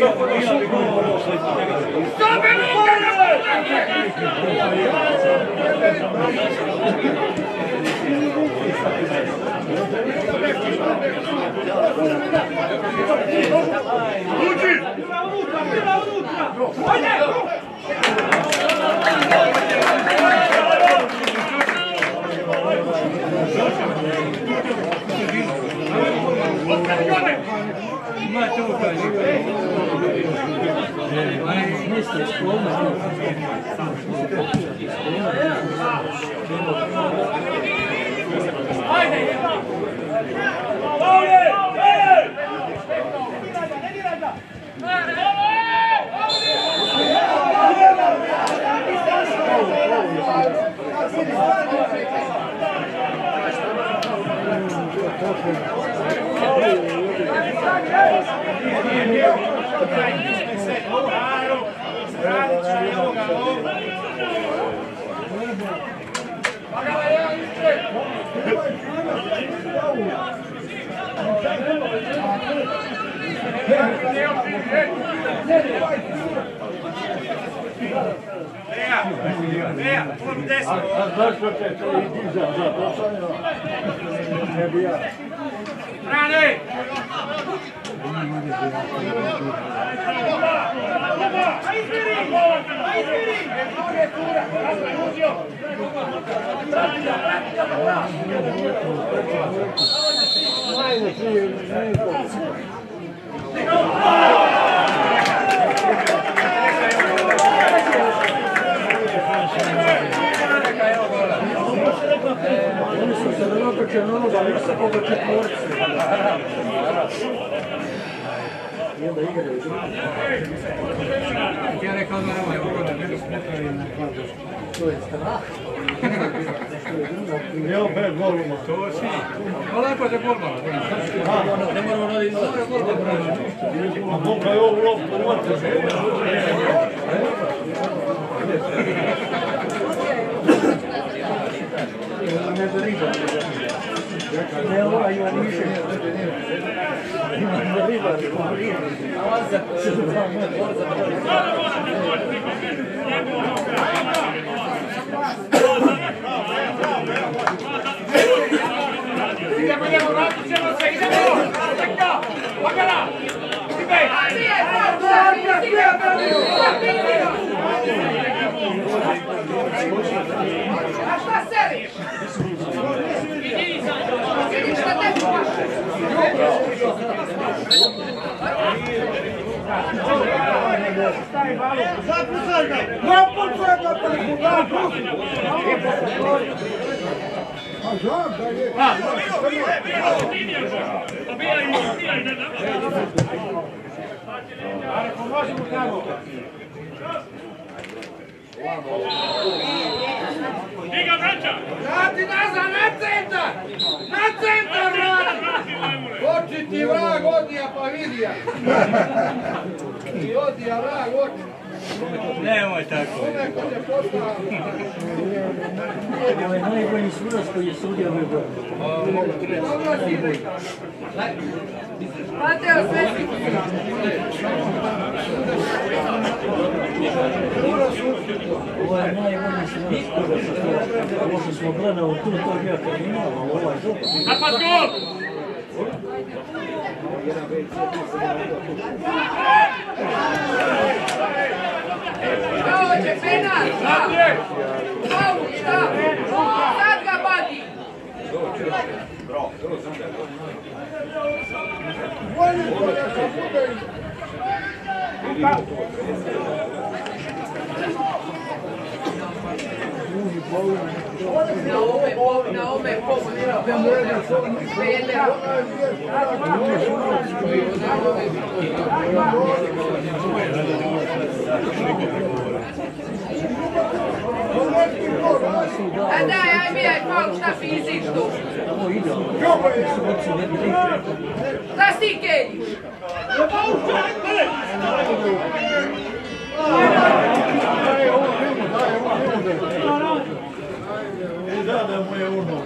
Let's go! Ruke! Uđi! Ostavi gore! A zašto te to i diza za to sam ja? Ne Rani! 前のチームに。Oni su se natoče na onoga visokog četvorca. I onda igraju. Ja rekao da nemoj, mogu da ne smetraju na kladu. To je strah. Evo pet goluma. To si. Lepo te borba. Ne moramo raditi A Boga je ovo loptu uvati. Vagara! Vem! Vem! Vem! Vem! Vem! Vem! Hvala idemo, vratit ćemo se, idemo! Čeka! Pagala! Ide! A šta seliš? Šta te kuvaš? Vrati nazad, na centar! Na centar vrati! Oči ti vrag odija pa vidija. I odija vrag oči. Nemoj tako. Ovo je najbolji sudac koji je sudio ove godine. Dobro si rekao. Mateo, sve si Ovo je najbolji sudac koji je sudio. Ovo što smo gledali tu, to je bio kriminal, ali ovo je dobro. Napad gol! Šta hoće, penal? Šta? Faul, šta? Sad ga badi. Na No, me no, me gledam é moje é urno.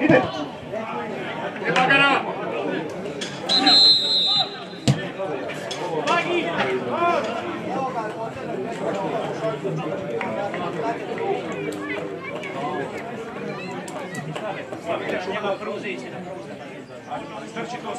Ide! Epa ga na! Magi! Magi! Magi! Magi! Oni su bolji.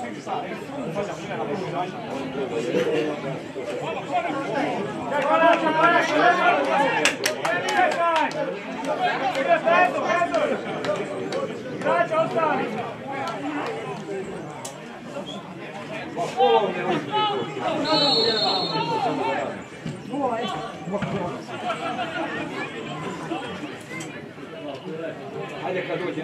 Imate bolji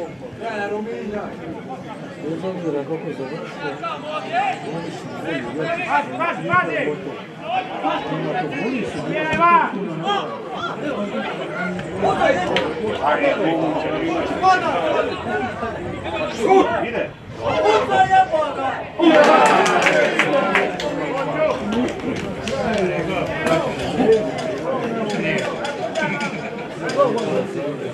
upravo bilo. Na centru puštali su. A ovo nisu čak. Visoki ekspert, dva gola su, jednog zastavu, jednog da, a drugog odigra.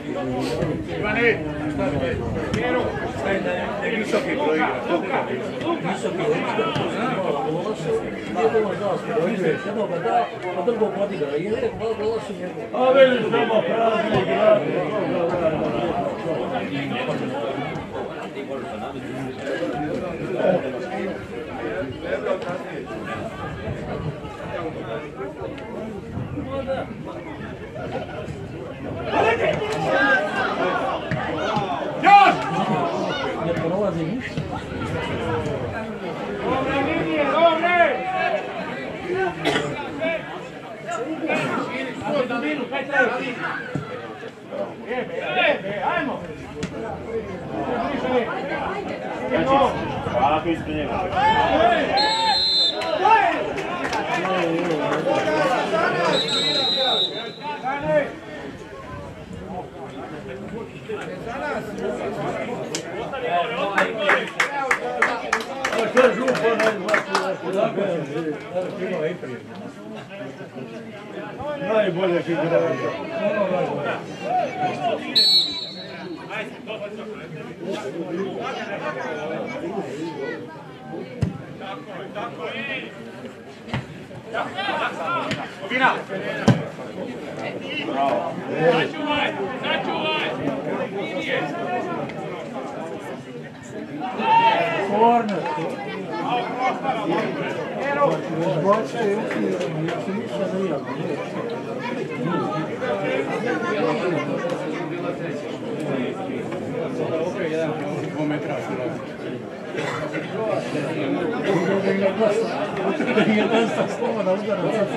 Ivane, quiero. Que Thank you. Hvala ispred njega. Najbolje igrača. Tako je, tako je. Ovina! Bravo! Začuvaj! Začuvaj! Corna. Os botes esse. o filho. Os filhos sabem a Vou me atrasar. Sve župana izbacio. Najboljeg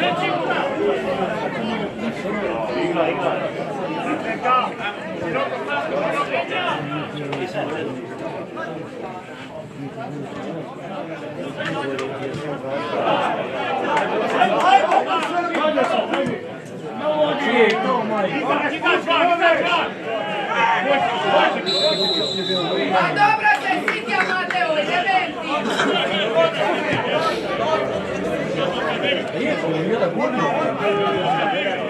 igrača. Pa dobro se Ma dobra se svi chiamate ore 20! Riesco, mi viene da buono!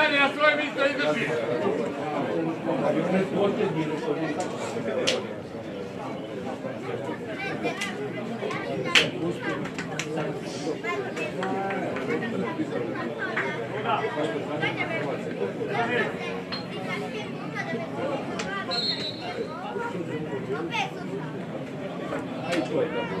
stani na svoje mjesto, izdrži. Dobro, dobro,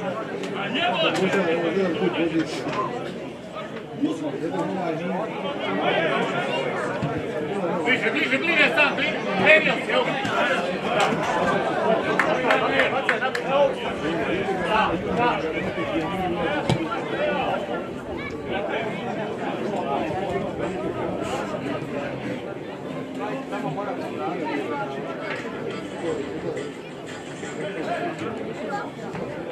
Više, više, bliže sam, bliže. Prenio se, evo. Treba da vam prolazi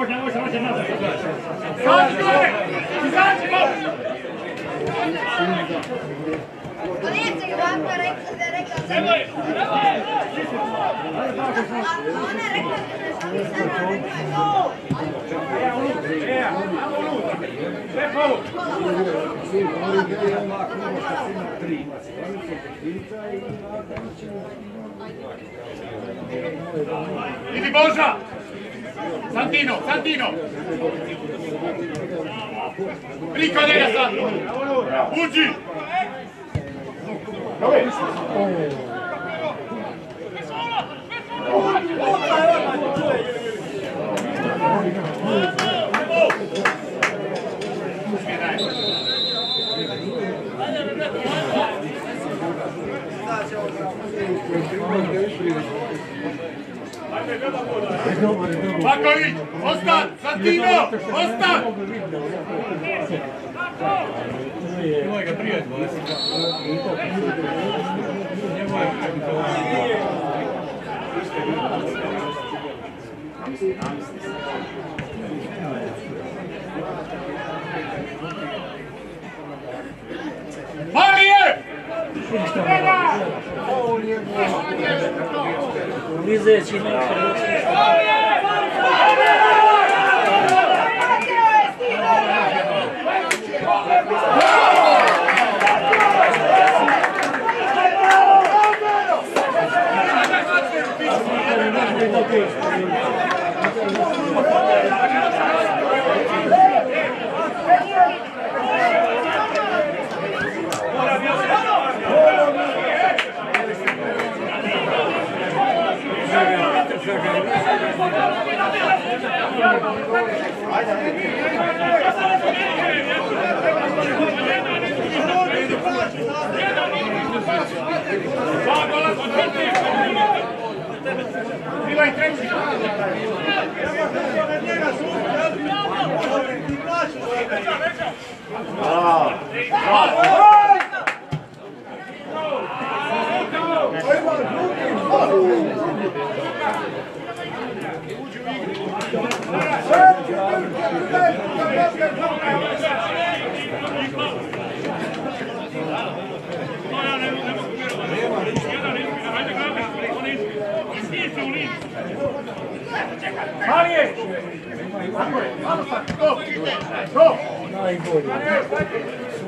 vožnja, može vraćati nazad. Izađi gore! Izađi gore! Neće ovako rekla da je rekla da Nemoj! Nemoj! Ona je rekla da je rekla da je Evo, amo unutra. Idi Boža! サンティーノ、サンティーノ。Riccadella Santo. Uggi. Dove? Grazie. Maković, ostan, Santino, ostan! Ovo ga prije 20. Marijev! Ovo nije bilo. Luísa Cine Ferreira. Bila i treći! Marije! Go! Najbolje.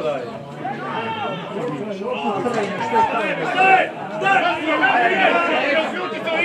daj. Ostavili je, gledaj. Daj,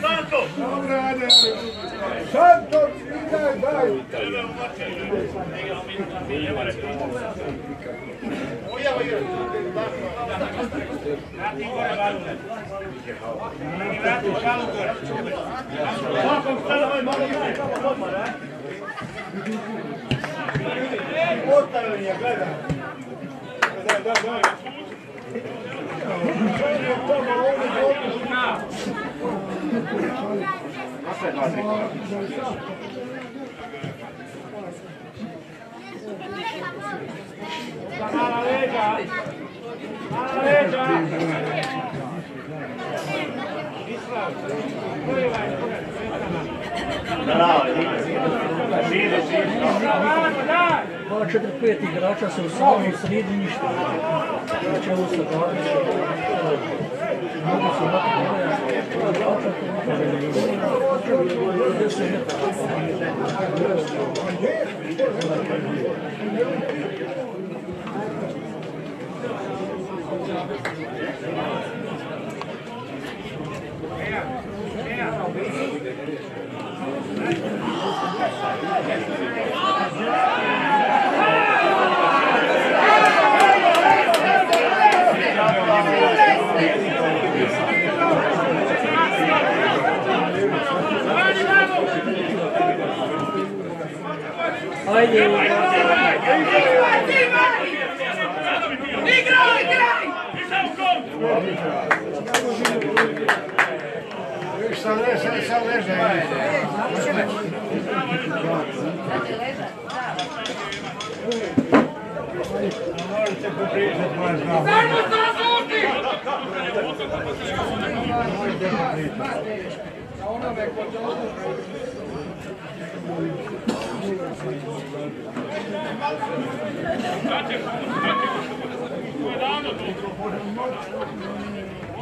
¡Santo! ¡Santo! Thank you. a la derecha, a la derecha. Bravo, živo, živo. četiri, pet igrača se u samom sredini na čelu sa Garnićem. Mnogo su Migraj, igraj! Migraj, igraj! Sad leže, sad sad leže. Možete popričati moja znava. Zajmo se razluki! Možete popričati. Za onome ko će odlučiti. Kada će, kada će, kada će, kada će, kada će, kada će, kada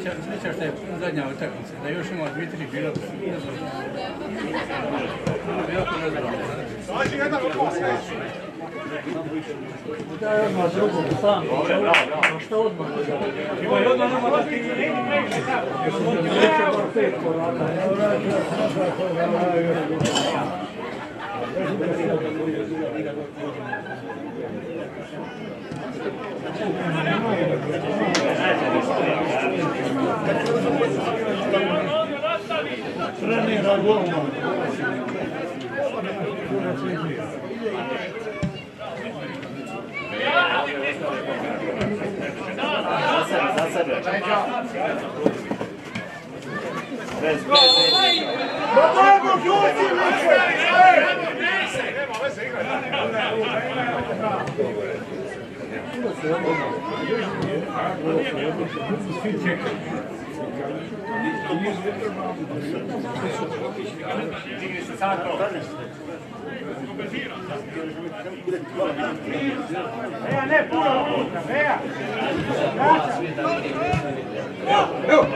вечер, вечер ты за дня вот так вот даешь ему 2-3 билета. Да, на другу, сам. Что он Svi čekaju. Veja, ne puno unutra, veja! Evo!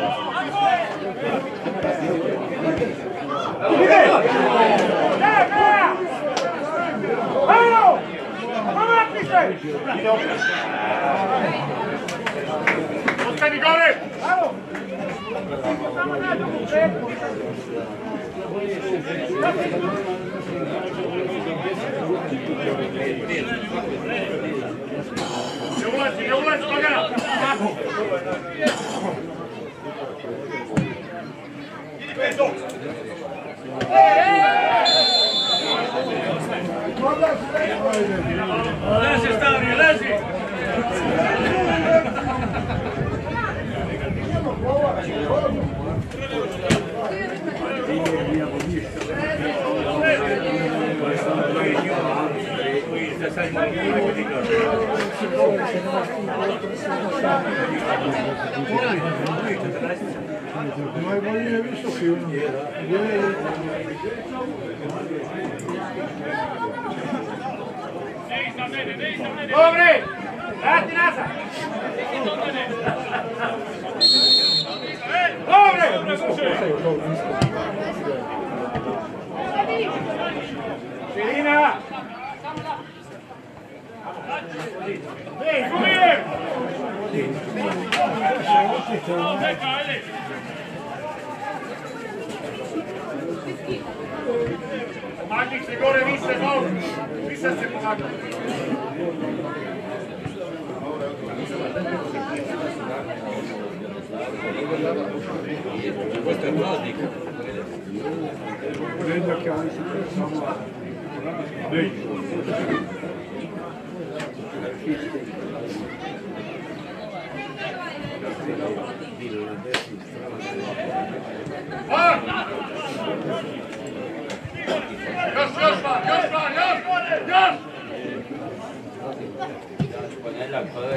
Ide! Ne, veja! Hajno! Pomakni se! Ostavi gore! Bravo! Lezi, Stavri, lezi! Pobre! ¡Date nasa! Širina! Ej, gumijem! Čeka, ajde! Pomaknik se gore, vi se dol! Vi se se pomaknik! Questo è prodigo. Ah! Još, još van, još van, još! Još! Ponerla prve,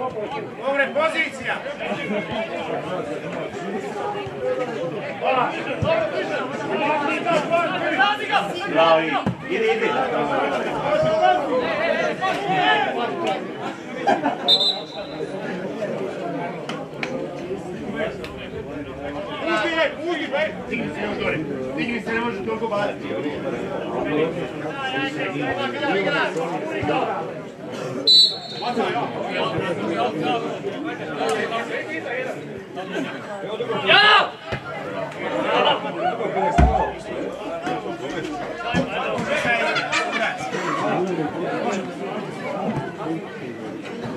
Dobre, pozicija! Bravo, ide, ide. Pusti je, pusti, bre! Digni se, gore. Digni se, ne može toliko badati. 야!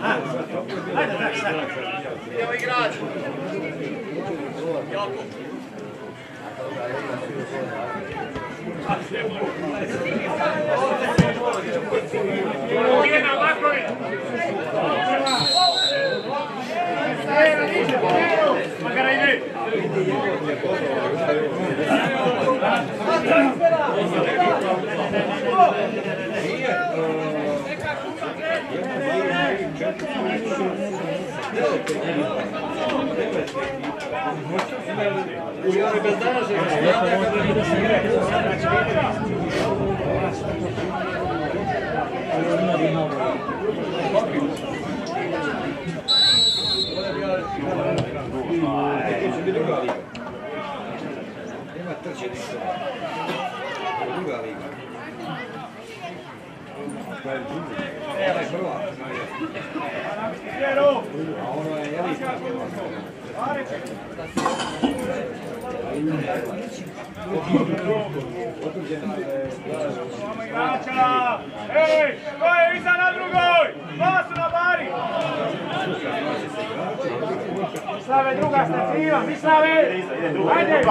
Hajde, hajde, hajde. Idemo igrači. Jako. Hajde, hajde. Uyan, Ahora igrača! Ej, ko je iza na drugoj? Dva su na bari! Mislave druga stativa, Mislave! Ajde!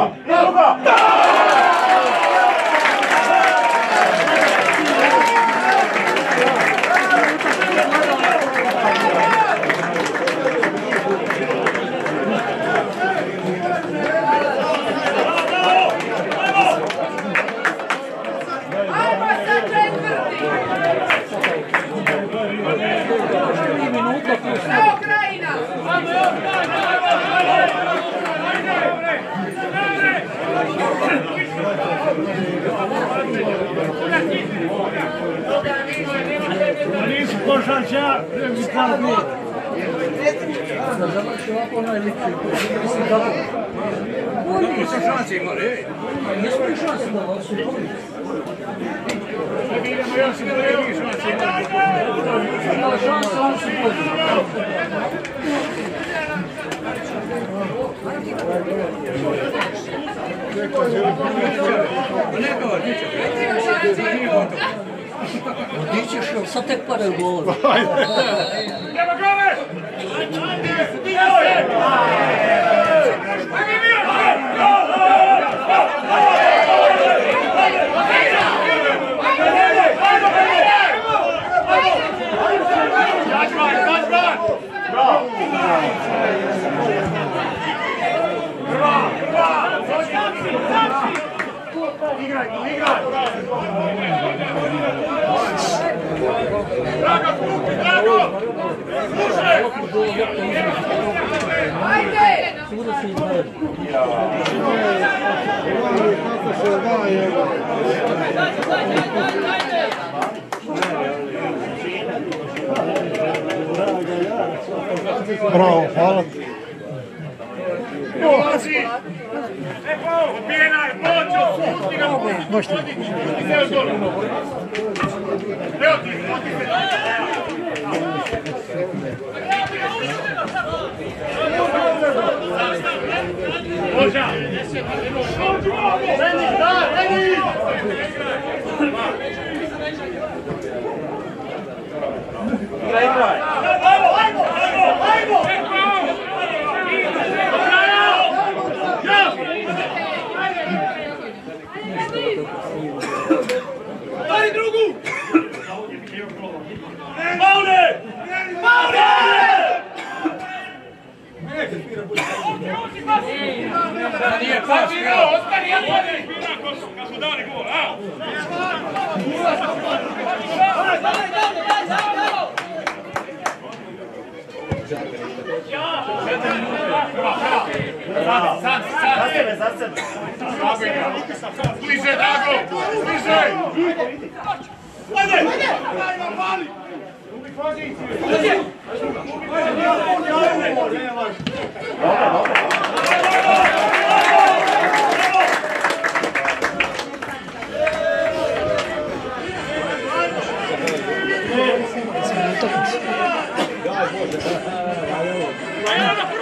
Nisu košarća, mi bi. Da završi ovako onaj lik. Mislim kako? Bolji su. šanse imali, ej. Jesmo li šanse da ali su bolji? Idemo još i drugi šanse. Ima šanse, oni su Odlično, sad tek pare govor. Idemo glave! Touch run, touch run! Bravo! Igraj, igraj! Drago, skupi, drago! Slušaj! Ajde! Sigurno si izgled. Kako se daje? Ajde, ajde, ajde! Bravo, hvala ti. Hvala što pratite kanal. Da, Ja! Sam, sam, sam. Za sebe, za sebe. Bliže, Dago! Bliže! Ajde! Ajde, vam pali! Dobro, dobro. Utakmicu. Ajde, Bože. Ajde, Bože.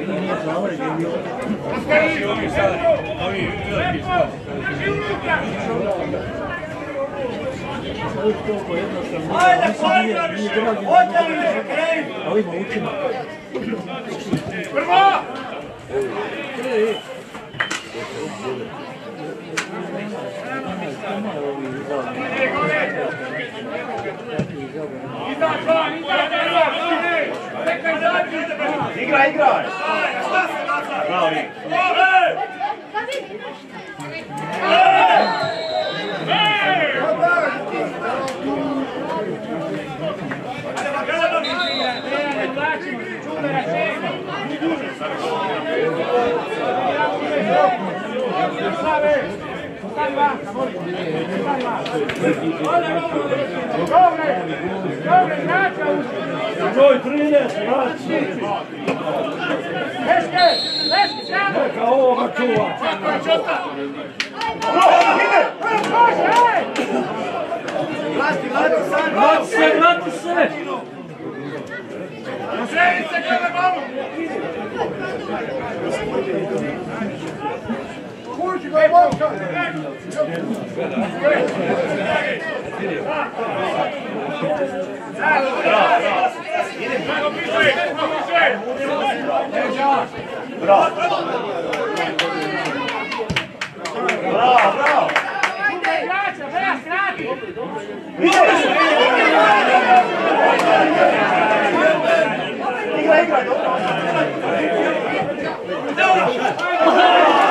Ajde, Kvarnariš, odjeli na kraju! Ali ima učinak. Prvo! Izađ van, izađ van, izađ van! Igra, igra! Rauli. Sabe? Broj 13, znači. Leške, leške, strano. Neka ovoga čuva. Ide, može, aj! Vrati, vrati se, vrati vrati se. Ženi se, gleda. Curte, Galvão! Bravo! Bravo! Bravo! Grazie, grazie! Diga aí, Guarda! Não!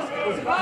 tek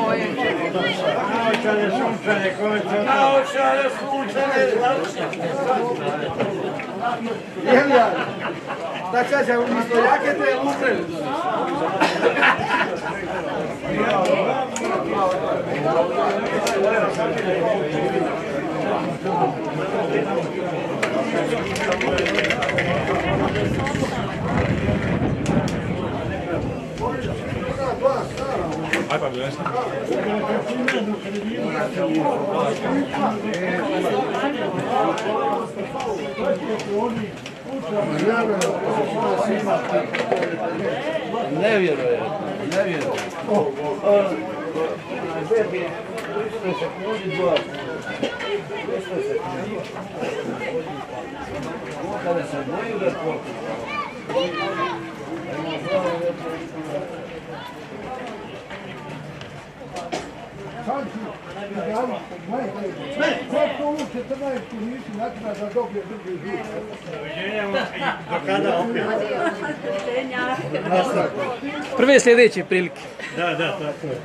moje. Naočare sunčane, koje će... Naočare sunčane, Jelja, da čađa, umjesto jakete je lukrel. Thank you. Ne vjerujem, ne vjerujem. Kada se boju da Prve sljedeće prilike. Da, da, tako je.